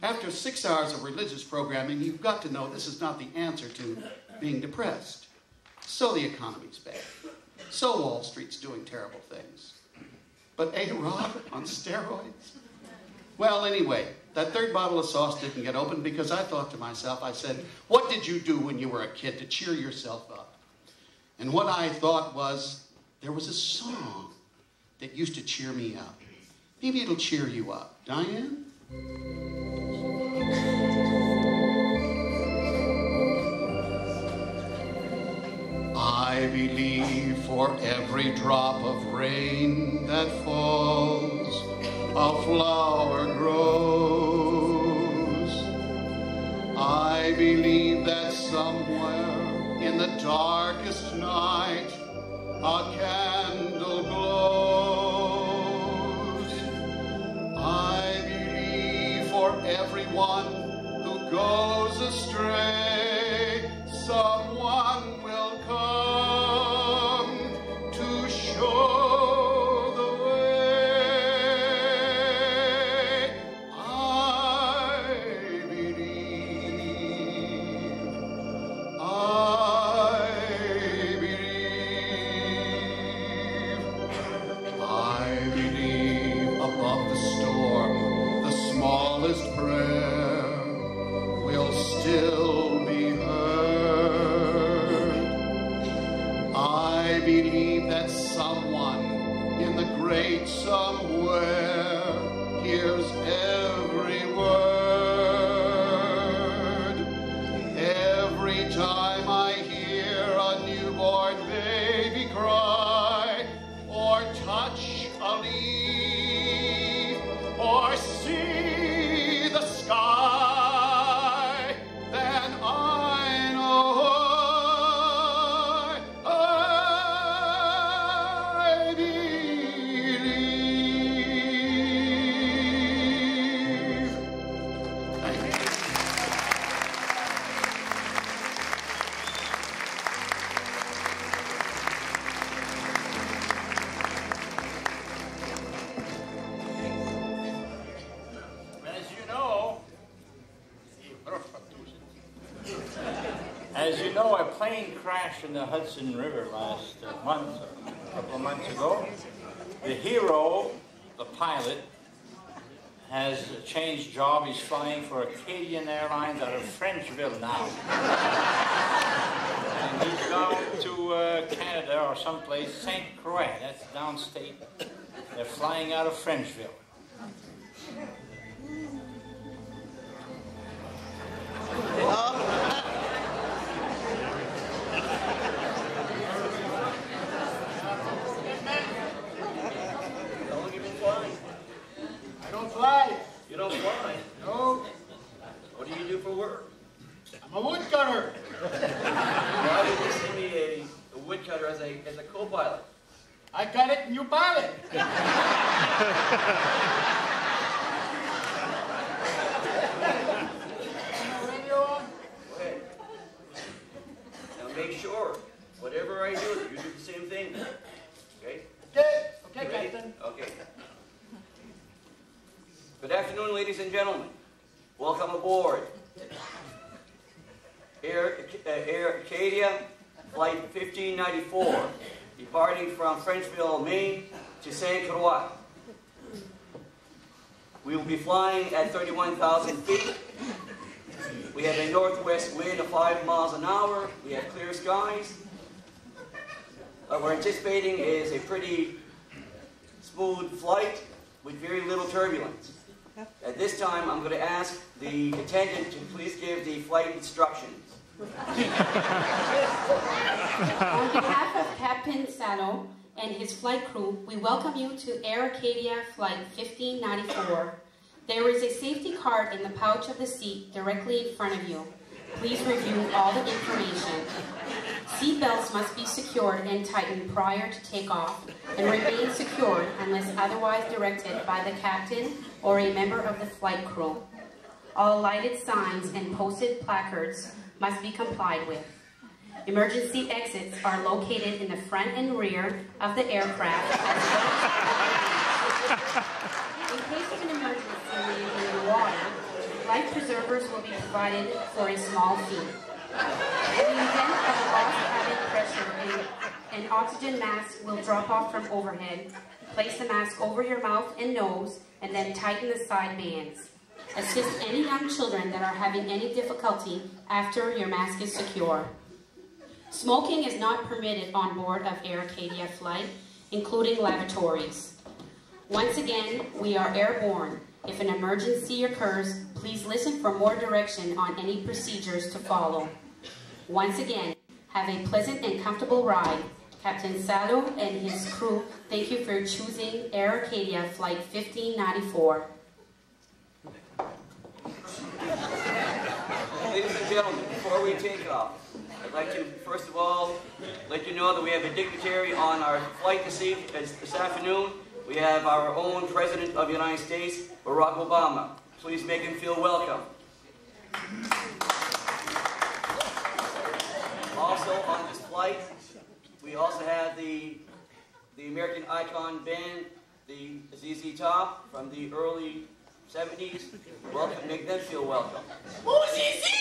[SPEAKER 13] After six hours of religious programming, you've got to know this is not the answer to being depressed. So the economy's bad. So Wall Street's doing terrible things. But A Rod on steroids? Well, anyway, that third bottle of sauce didn't get opened because I thought to myself, I said, What did you do when you were a kid to cheer yourself up? And what I thought was, there was a song that used to cheer me up. Maybe it'll cheer you up. Diane? I believe for every drop of rain that falls a flower grows. I believe that somewhere in the darkest night, a candle glows. I believe for everyone who goes
[SPEAKER 11] astray, someone will come.
[SPEAKER 13] smallest prayer.
[SPEAKER 1] crash in the Hudson River last uh, month, a couple of months ago. The hero, the pilot, has changed job. He's flying for Acadian Airlines out of Frenchville now. and he's gone to uh, Canada or someplace, St. Croix, that's downstate. They're flying out of Frenchville. Oh.
[SPEAKER 9] your
[SPEAKER 2] body. from Frenchville, Maine to St. Croix. We will be flying at 31,000 feet. We have a northwest wind of 5 miles an hour. We have clear skies. What we're anticipating is a pretty smooth flight with very little turbulence. At this time, I'm going to ask the attendant to please give the flight
[SPEAKER 14] instructions. On behalf of Captain Sano and his flight crew, we welcome you to Air Acadia Flight 1594. There is a safety card in the pouch of the seat directly in front of you. Please review all the information. Seat belts must be secured and tightened prior to takeoff and remain secured unless otherwise directed by the captain or a member of the flight crew. All lighted signs and posted placards must be complied with. Emergency exits are located in the front and rear of the aircraft. in case of an emergency in the water, life preservers will be provided for a small fee. In the event of a loss of cabin pressure, an oxygen mask will drop off from overhead. Place the mask over your mouth and nose, and then tighten the side bands. Assist any young children that are having any difficulty after your mask is secure. Smoking is not permitted on board of Air Acadia flight, including lavatories. Once again, we are airborne. If an emergency occurs, please listen for more direction on any procedures to follow. Once again, have a pleasant and comfortable ride. Captain Salo and his crew, thank you for choosing Air Acadia Flight 1594. Ladies and gentlemen,
[SPEAKER 2] before we take off, I'd like to, first of all, let you know that we have a dignitary on our flight this, evening, this afternoon. We have our own President of the United States, Barack Obama. Please make him feel welcome. Also on this flight, we also have the, the American icon band, the ZZ Top, from the early 70s, welcome, make them feel welcome. Oh, Zizi!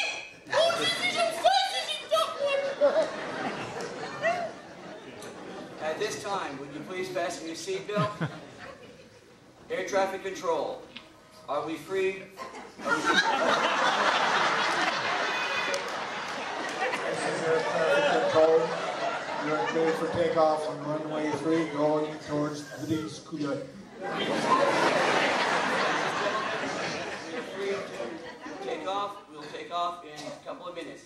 [SPEAKER 12] Oh, Zizi, j'aime ça, Zizi, Darkwood!
[SPEAKER 2] At this time, would you please fasten your seatbelt? Air traffic control, are we free? Are we free?
[SPEAKER 3] You're cleared for takeoff on runway three going towards Vidiskuya.
[SPEAKER 2] take off. We'll take off in a couple of minutes.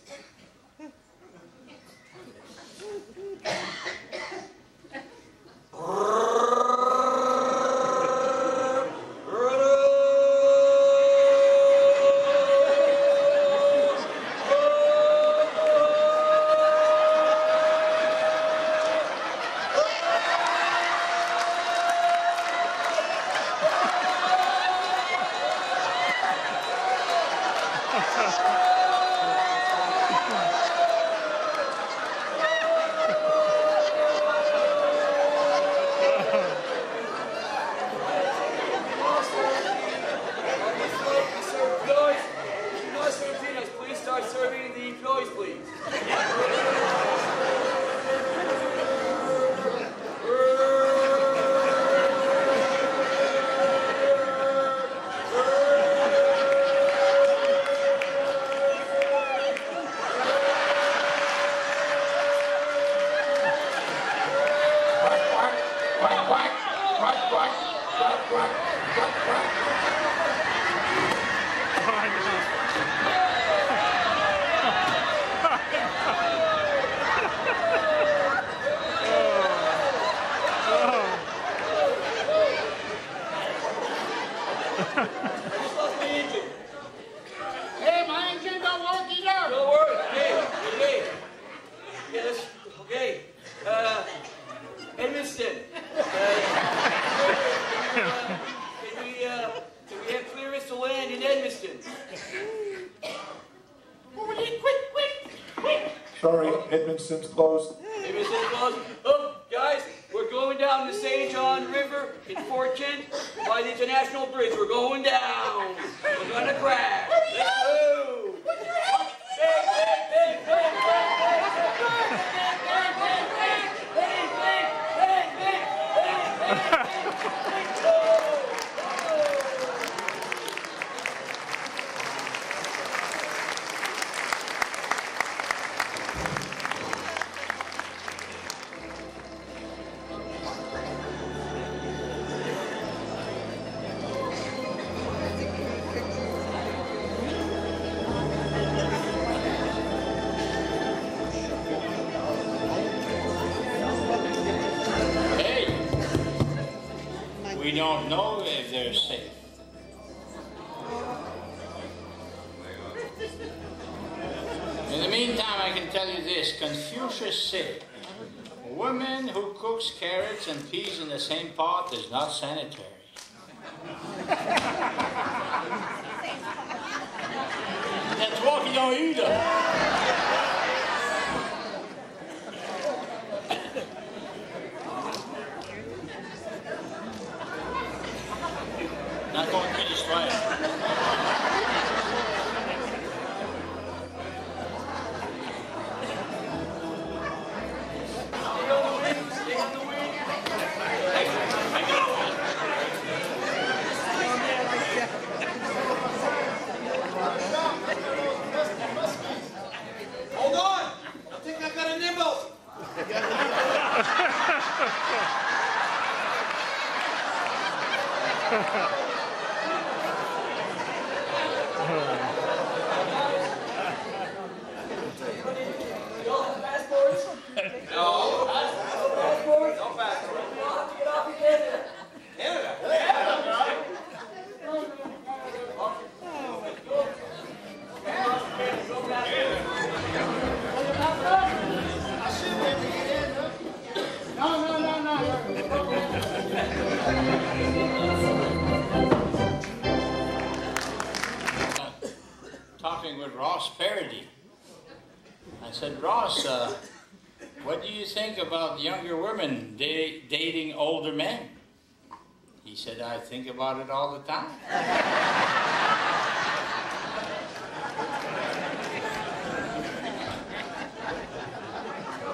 [SPEAKER 1] all the time.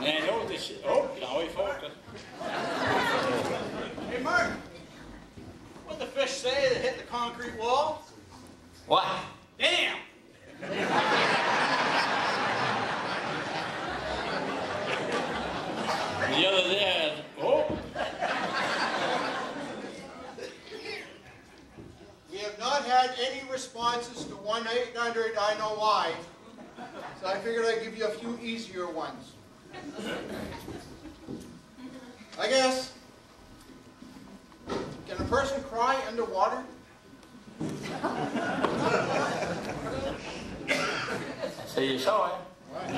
[SPEAKER 1] Nej, oh, this, oh, now he focused. Hey, Mark,
[SPEAKER 5] what the fish say that hit the concrete wall? What? Damn!
[SPEAKER 1] the other day,
[SPEAKER 6] responses to 1-800-I-Know-Why, so I figured I'd give you a few easier ones. I guess. Can a person cry underwater?
[SPEAKER 1] so you saw
[SPEAKER 7] it.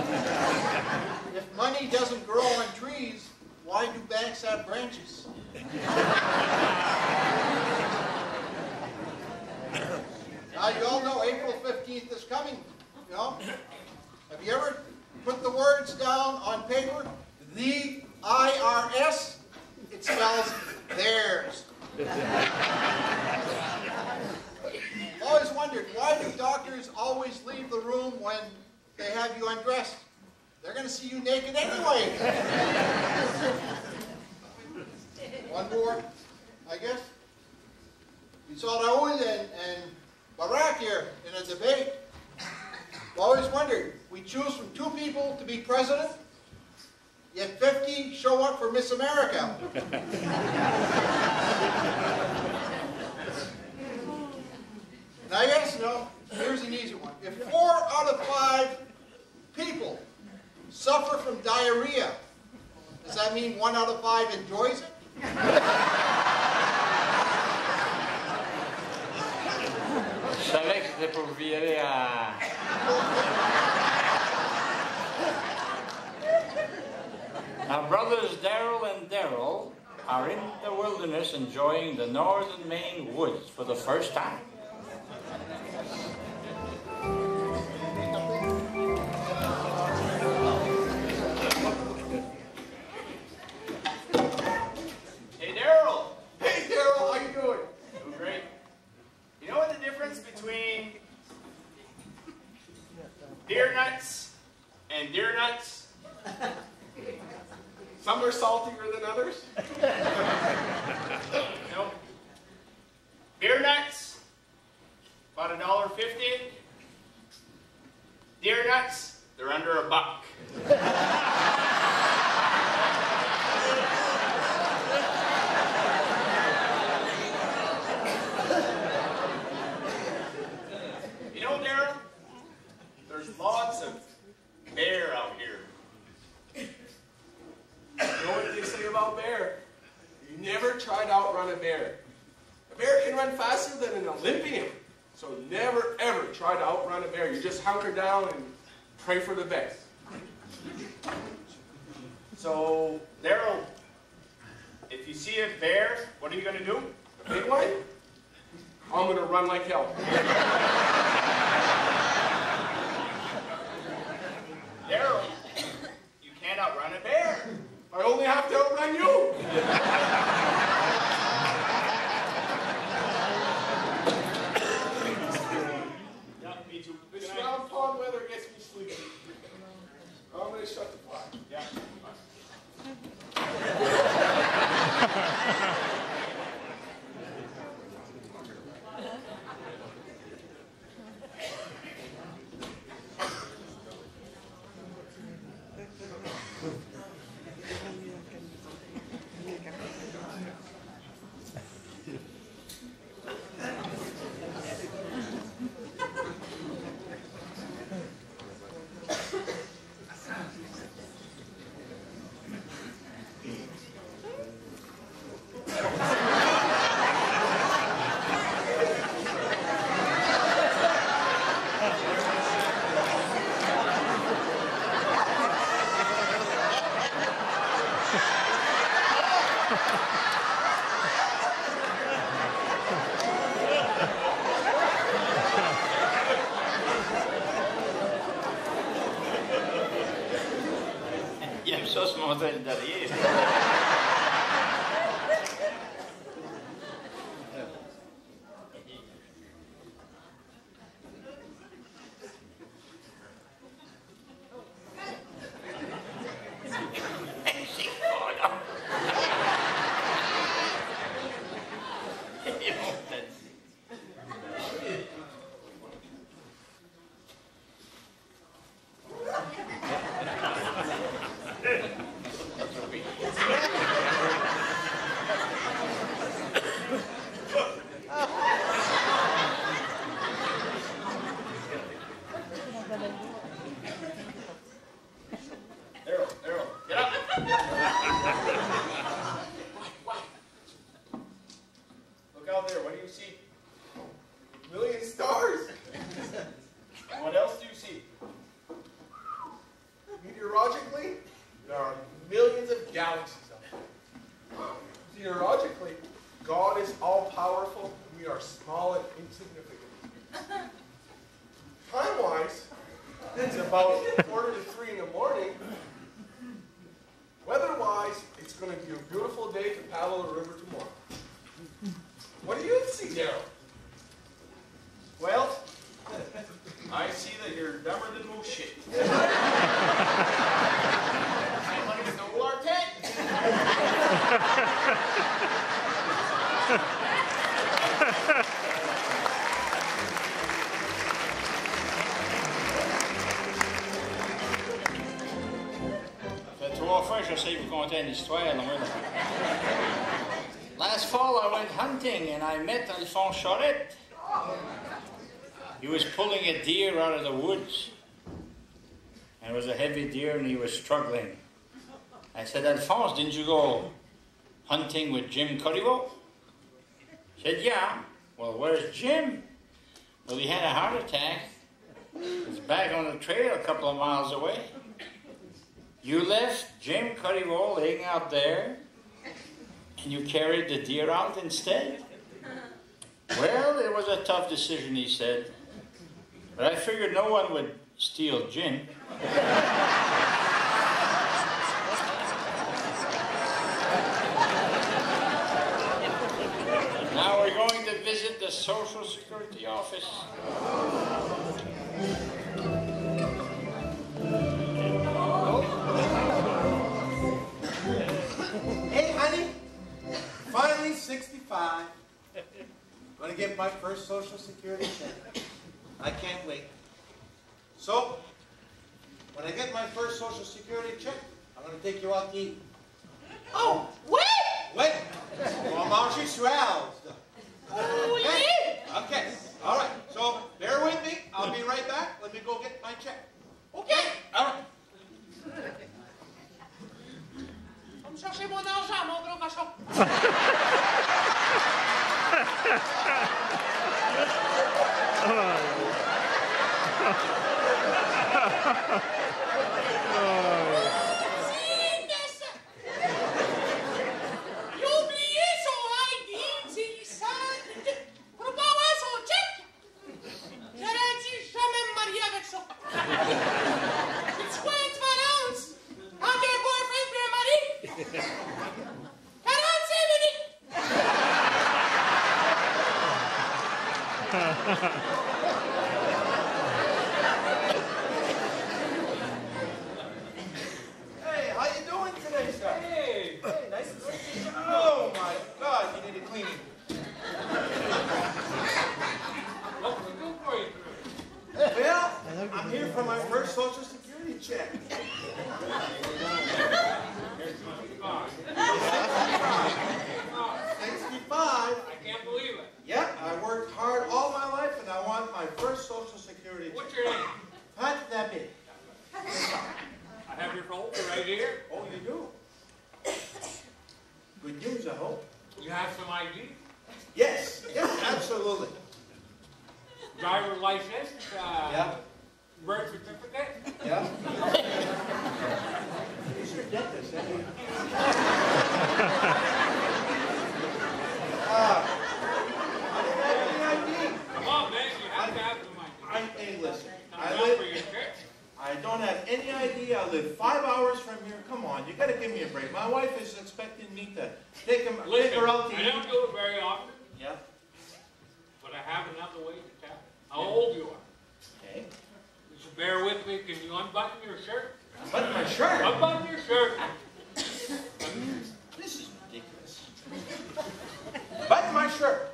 [SPEAKER 6] If money doesn't grow on trees, why do banks have branches? Now you all know April 15th is coming, you know? Have you ever put the words down on paper? The IRS, it spells theirs. always wondered, why do doctors always leave the room when they have you undressed? They're going to see you naked anyway. One more, I guess. It's all and, and back here in a debate always wondered, we choose from two people to be president, yet 50 show up for Miss America. now yes, no, here's an easy one. If four out of five people suffer from diarrhea, does that mean one out of five enjoys it?
[SPEAKER 1] Our c'était pour y aller à... Now brothers Daryl and Daryl are in the wilderness enjoying the northern Maine woods for the first time. صوص معتدل ايه non, non. Last fall, I went hunting and I met Alphonse Charette. He was pulling a deer out of the woods. And it was a heavy deer and he was struggling. I said, Alphonse, didn't you go hunting with Jim Corriveau? and you carried the deer out instead? Well, it was a tough decision, he said. But I figured no one would steal gin. now we're going to visit the Social Security office.
[SPEAKER 6] 2065. I'm going to get my first Social Security check. I can't wait. So, when I get my first Social Security check, I'm going to take you out to eat. Oh, what?
[SPEAKER 3] What? Well, Mountie Shrouds. Oh, okay. okay, all right. So, bear with me. I'll be right back. Let me go get my check. Okay. All right.
[SPEAKER 8] já chegou na aljama, o grão
[SPEAKER 7] cachorro.
[SPEAKER 12] Oh.
[SPEAKER 3] live five
[SPEAKER 15] hours from here. Come on, you
[SPEAKER 3] got to give me a break. My wife is expecting me to take, him,
[SPEAKER 15] Listen, take her out to I eat. I don't do it very often. Yeah. But I have another
[SPEAKER 7] way to tell how yeah. old you are. Okay. Just you bear with me. Can you unbutton your shirt? Unbutton my shirt. Unbutton your shirt.
[SPEAKER 1] this
[SPEAKER 15] is ridiculous. Button my shirt.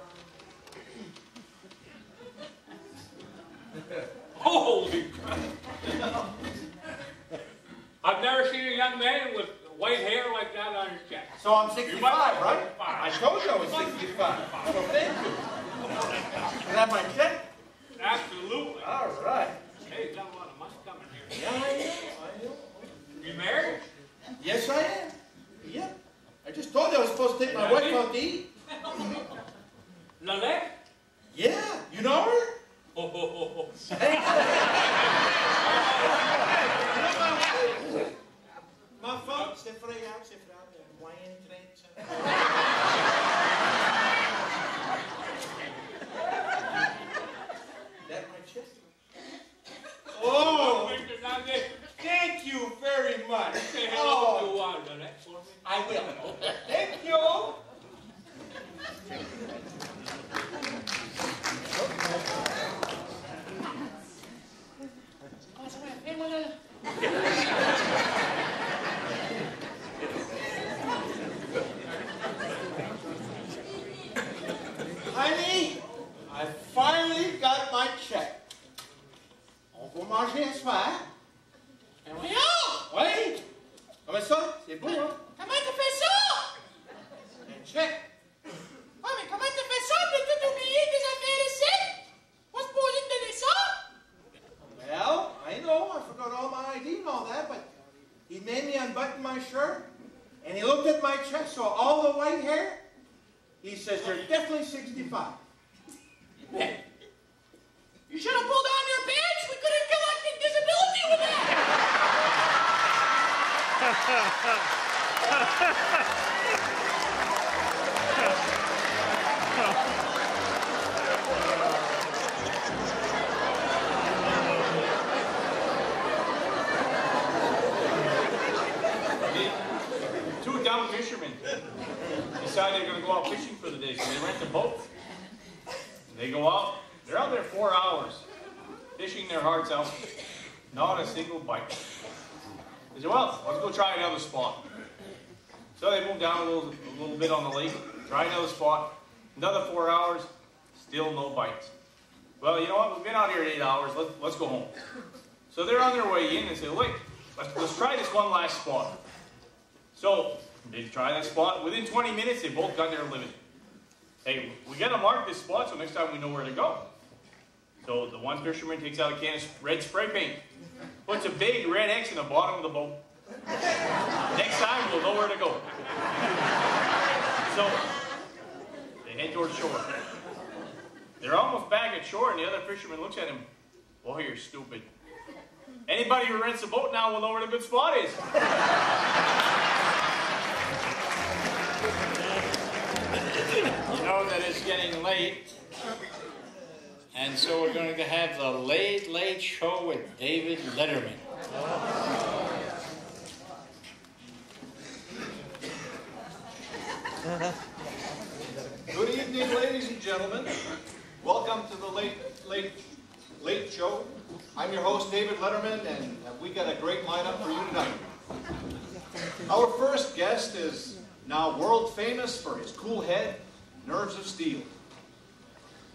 [SPEAKER 7] Holy crap. I've never seen a young man with white hair like that on his chest. So I'm 65, right?
[SPEAKER 15] 65. I told you I was 65. So thank you. Is that my check? Absolutely. All right. Hey, you got a lot of money coming here. Yeah, I know. You married? Yes, I am. Yeah. I just told you I was supposed to take my wife out to eat. Lale? Yeah. You
[SPEAKER 7] know her? Oh, oh.
[SPEAKER 15] Maar uh, folks, de vrouw, ze vraagt een wijntreetje. That my chest. Oh! Thank you very much. Say hello oh. to I will. Thank you.
[SPEAKER 6] manger Oui! ça, c'est hein? Comment tu fais
[SPEAKER 8] ça? je mais comment tu fais ça tout tes affaires ici? supposé te donner ça? Well,
[SPEAKER 15] I know, I forgot all my ID
[SPEAKER 6] and all that, but he made me unbutton my shirt, and he looked at my chest, saw all the white hair. He says, you're definitely 65.
[SPEAKER 8] You should have pulled down your pants. We could have
[SPEAKER 4] two dumb fishermen decide they're going to go out fishing for the day, so they rent a boat. And they go out. They're out there four hours, fishing their hearts out. Not a single bite. They said, well, let's go try another spot. So they moved down a little, a little bit on the lake, try another spot, another four hours, still no bites. Well, you know what? We've been out here eight hours. Let's, let's go home. So they're on their way in and say, wait, let's, let's try this one last spot. So they try that spot. Within 20 minutes, they both got their limit. Hey, we got to mark this spot so next time we know where to go. So the one fisherman takes out a can of red spray paint, puts a big red X in the bottom of the boat. Next time we'll know where to go. So they head toward shore. They're almost back at shore, and the other fisherman looks at him. Boy, you're stupid. Anybody who rents a boat now will know where the good spot is.
[SPEAKER 1] you know that it's getting late. And so we're going to have the Late Late Show with David Letterman.
[SPEAKER 3] Good evening, ladies and gentlemen. Welcome to the Late Late Late Show. I'm your host, David Letterman, and we got a great lineup for you tonight. Our first guest is now world famous for his cool head, nerves of steel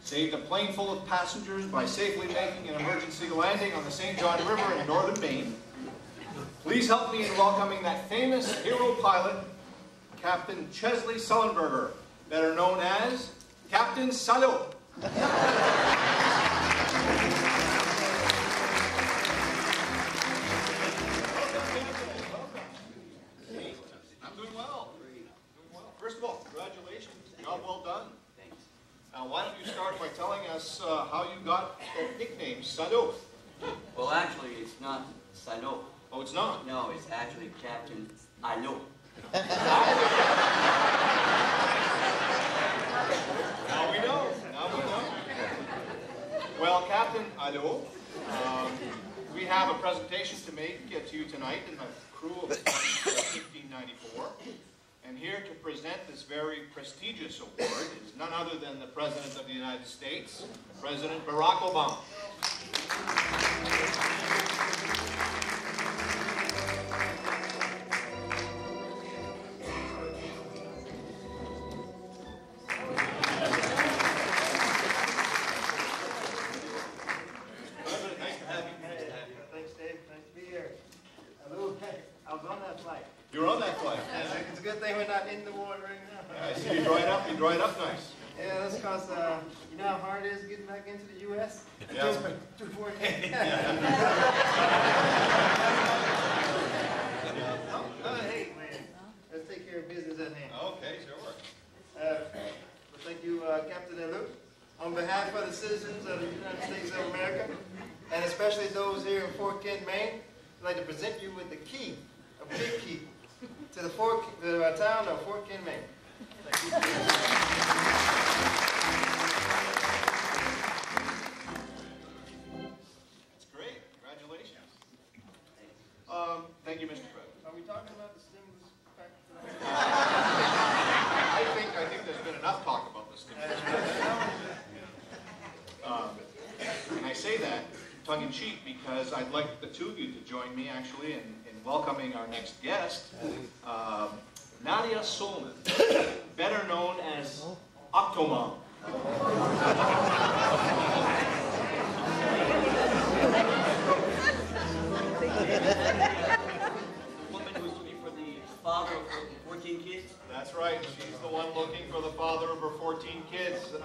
[SPEAKER 3] saved a plane full of passengers by safely making an emergency landing on the St. John River in northern Maine. Please help me in welcoming that famous hero pilot, Captain Chesley Sullenberger, better known as Captain Salo. Well. First of all, congratulations. all well done. Now, why don't you start by telling us uh,
[SPEAKER 2] how you got that nickname, Sadoff? Well, actually, it's not Sadoff. Oh, it's not? No, it's actually Captain Allo. now we know. Now we know.
[SPEAKER 3] Well, Captain Allo, um, we have a presentation to make to you tonight in the crew of 1594. And here to present this very prestigious award is none other than the President of the United States, President Barack Obama. welcoming our next guest, um, Nadia Suleman, better known as Octomom. That's right. She's the one looking for the father of her 14 kids. Uh,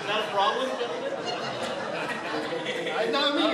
[SPEAKER 10] is that a problem? Ay,
[SPEAKER 3] no, mi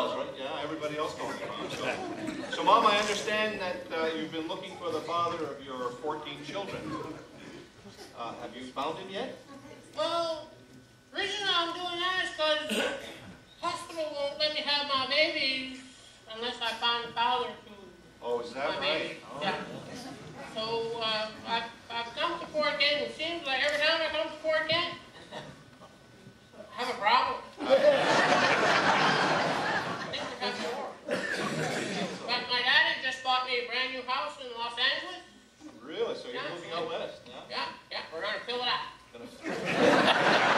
[SPEAKER 3] laws, right? Yeah, everybody else going around. So, so Mom, I understand that uh, you've been looking for the father of your 14 children. Uh, have you found him yet?
[SPEAKER 15] Well,
[SPEAKER 16] reason I'm doing that is because hospital won't let me have my babies unless I find a father to
[SPEAKER 10] Oh, is that right? Baby. Oh. Yeah.
[SPEAKER 16] So uh, I've, I've come to Fort Kent, it seems like every time I come to Fort Kent, I have a problem. but my daddy just bought me a brand new house in Los Angeles.
[SPEAKER 3] Really? So you're yeah. moving out west now?
[SPEAKER 16] Yeah, yeah. We're going to fill it up.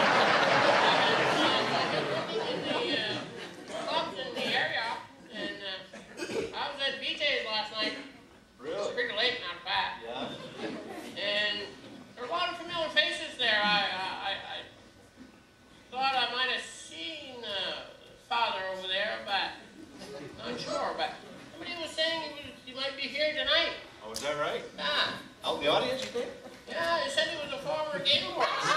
[SPEAKER 16] Pretty late, not bad. Yeah. And there were a lot of familiar faces there. I, I, I thought I might have seen uh, father over there, but not sure, but somebody was saying he, was, he might be here tonight. Oh, is that right? Yeah.
[SPEAKER 3] Out in the audience, you think?
[SPEAKER 16] Yeah, they said he was a former Game Warden. oh,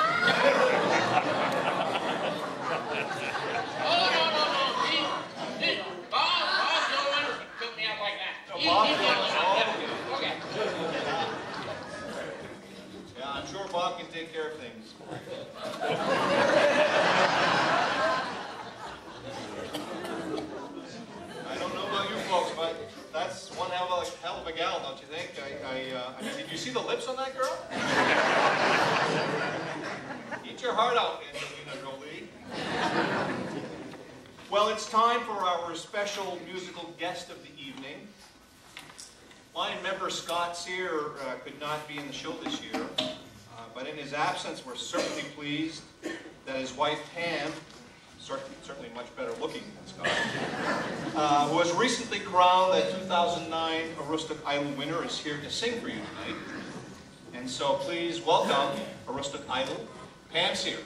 [SPEAKER 12] no, no, no. He, he, Bob, Bob, no one took me up like that. No, he, Bob, he, oh,
[SPEAKER 3] yeah, okay. yeah, I'm sure Bob can take care of things. of a gal, don't you think? I, I, uh, I mean, did you see the lips on that girl? Eat your heart out, Angelina Jolie. well, it's time for our special musical guest of the evening. Lion member Scott Sear uh, could not be in the show this year, uh, but in his absence, we're certainly pleased that his wife Pam certainly much better looking than Scott, uh, was recently crowned the 2009 Aroostook Idol winner, is here to sing for you tonight. And so please welcome Aroostook Idol, Pam Sear.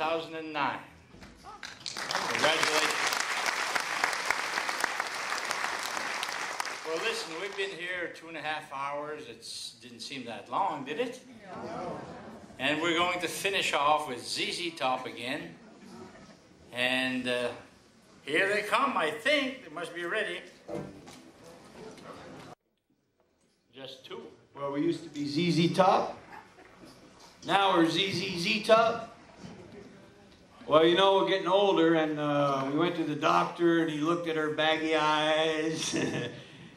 [SPEAKER 1] 2009. Congratulations. Well, listen, we've been here two and a half hours. It didn't seem that long, did it? No. And we're going to finish off with ZZ Top again. And uh, here they come, I think. They must be ready.
[SPEAKER 2] Just two. Well, we used to be ZZ Top. Now we're ZZZ Top. Well, you know, we're getting older, and uh, we went to the doctor, and he looked at her baggy eyes, and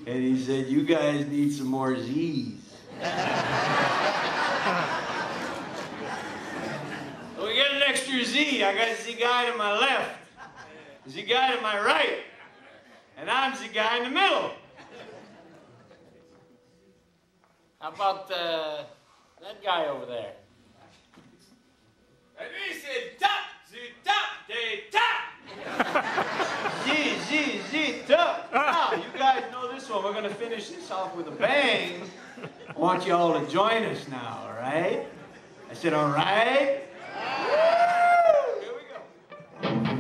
[SPEAKER 2] he said, You guys need some more Z's. well,
[SPEAKER 1] we got an extra Z. I got Z guy to my left, Z guy to my right, and I'm Z guy in the middle. How about uh, that guy over there?
[SPEAKER 15] And he said, Duck! Zita, Zita!
[SPEAKER 3] Zee, zee, zita! Now, you guys know this one. We're going to finish this off with a bang.
[SPEAKER 1] I want you all to join us now, all right? I said, all right?
[SPEAKER 12] Here we go.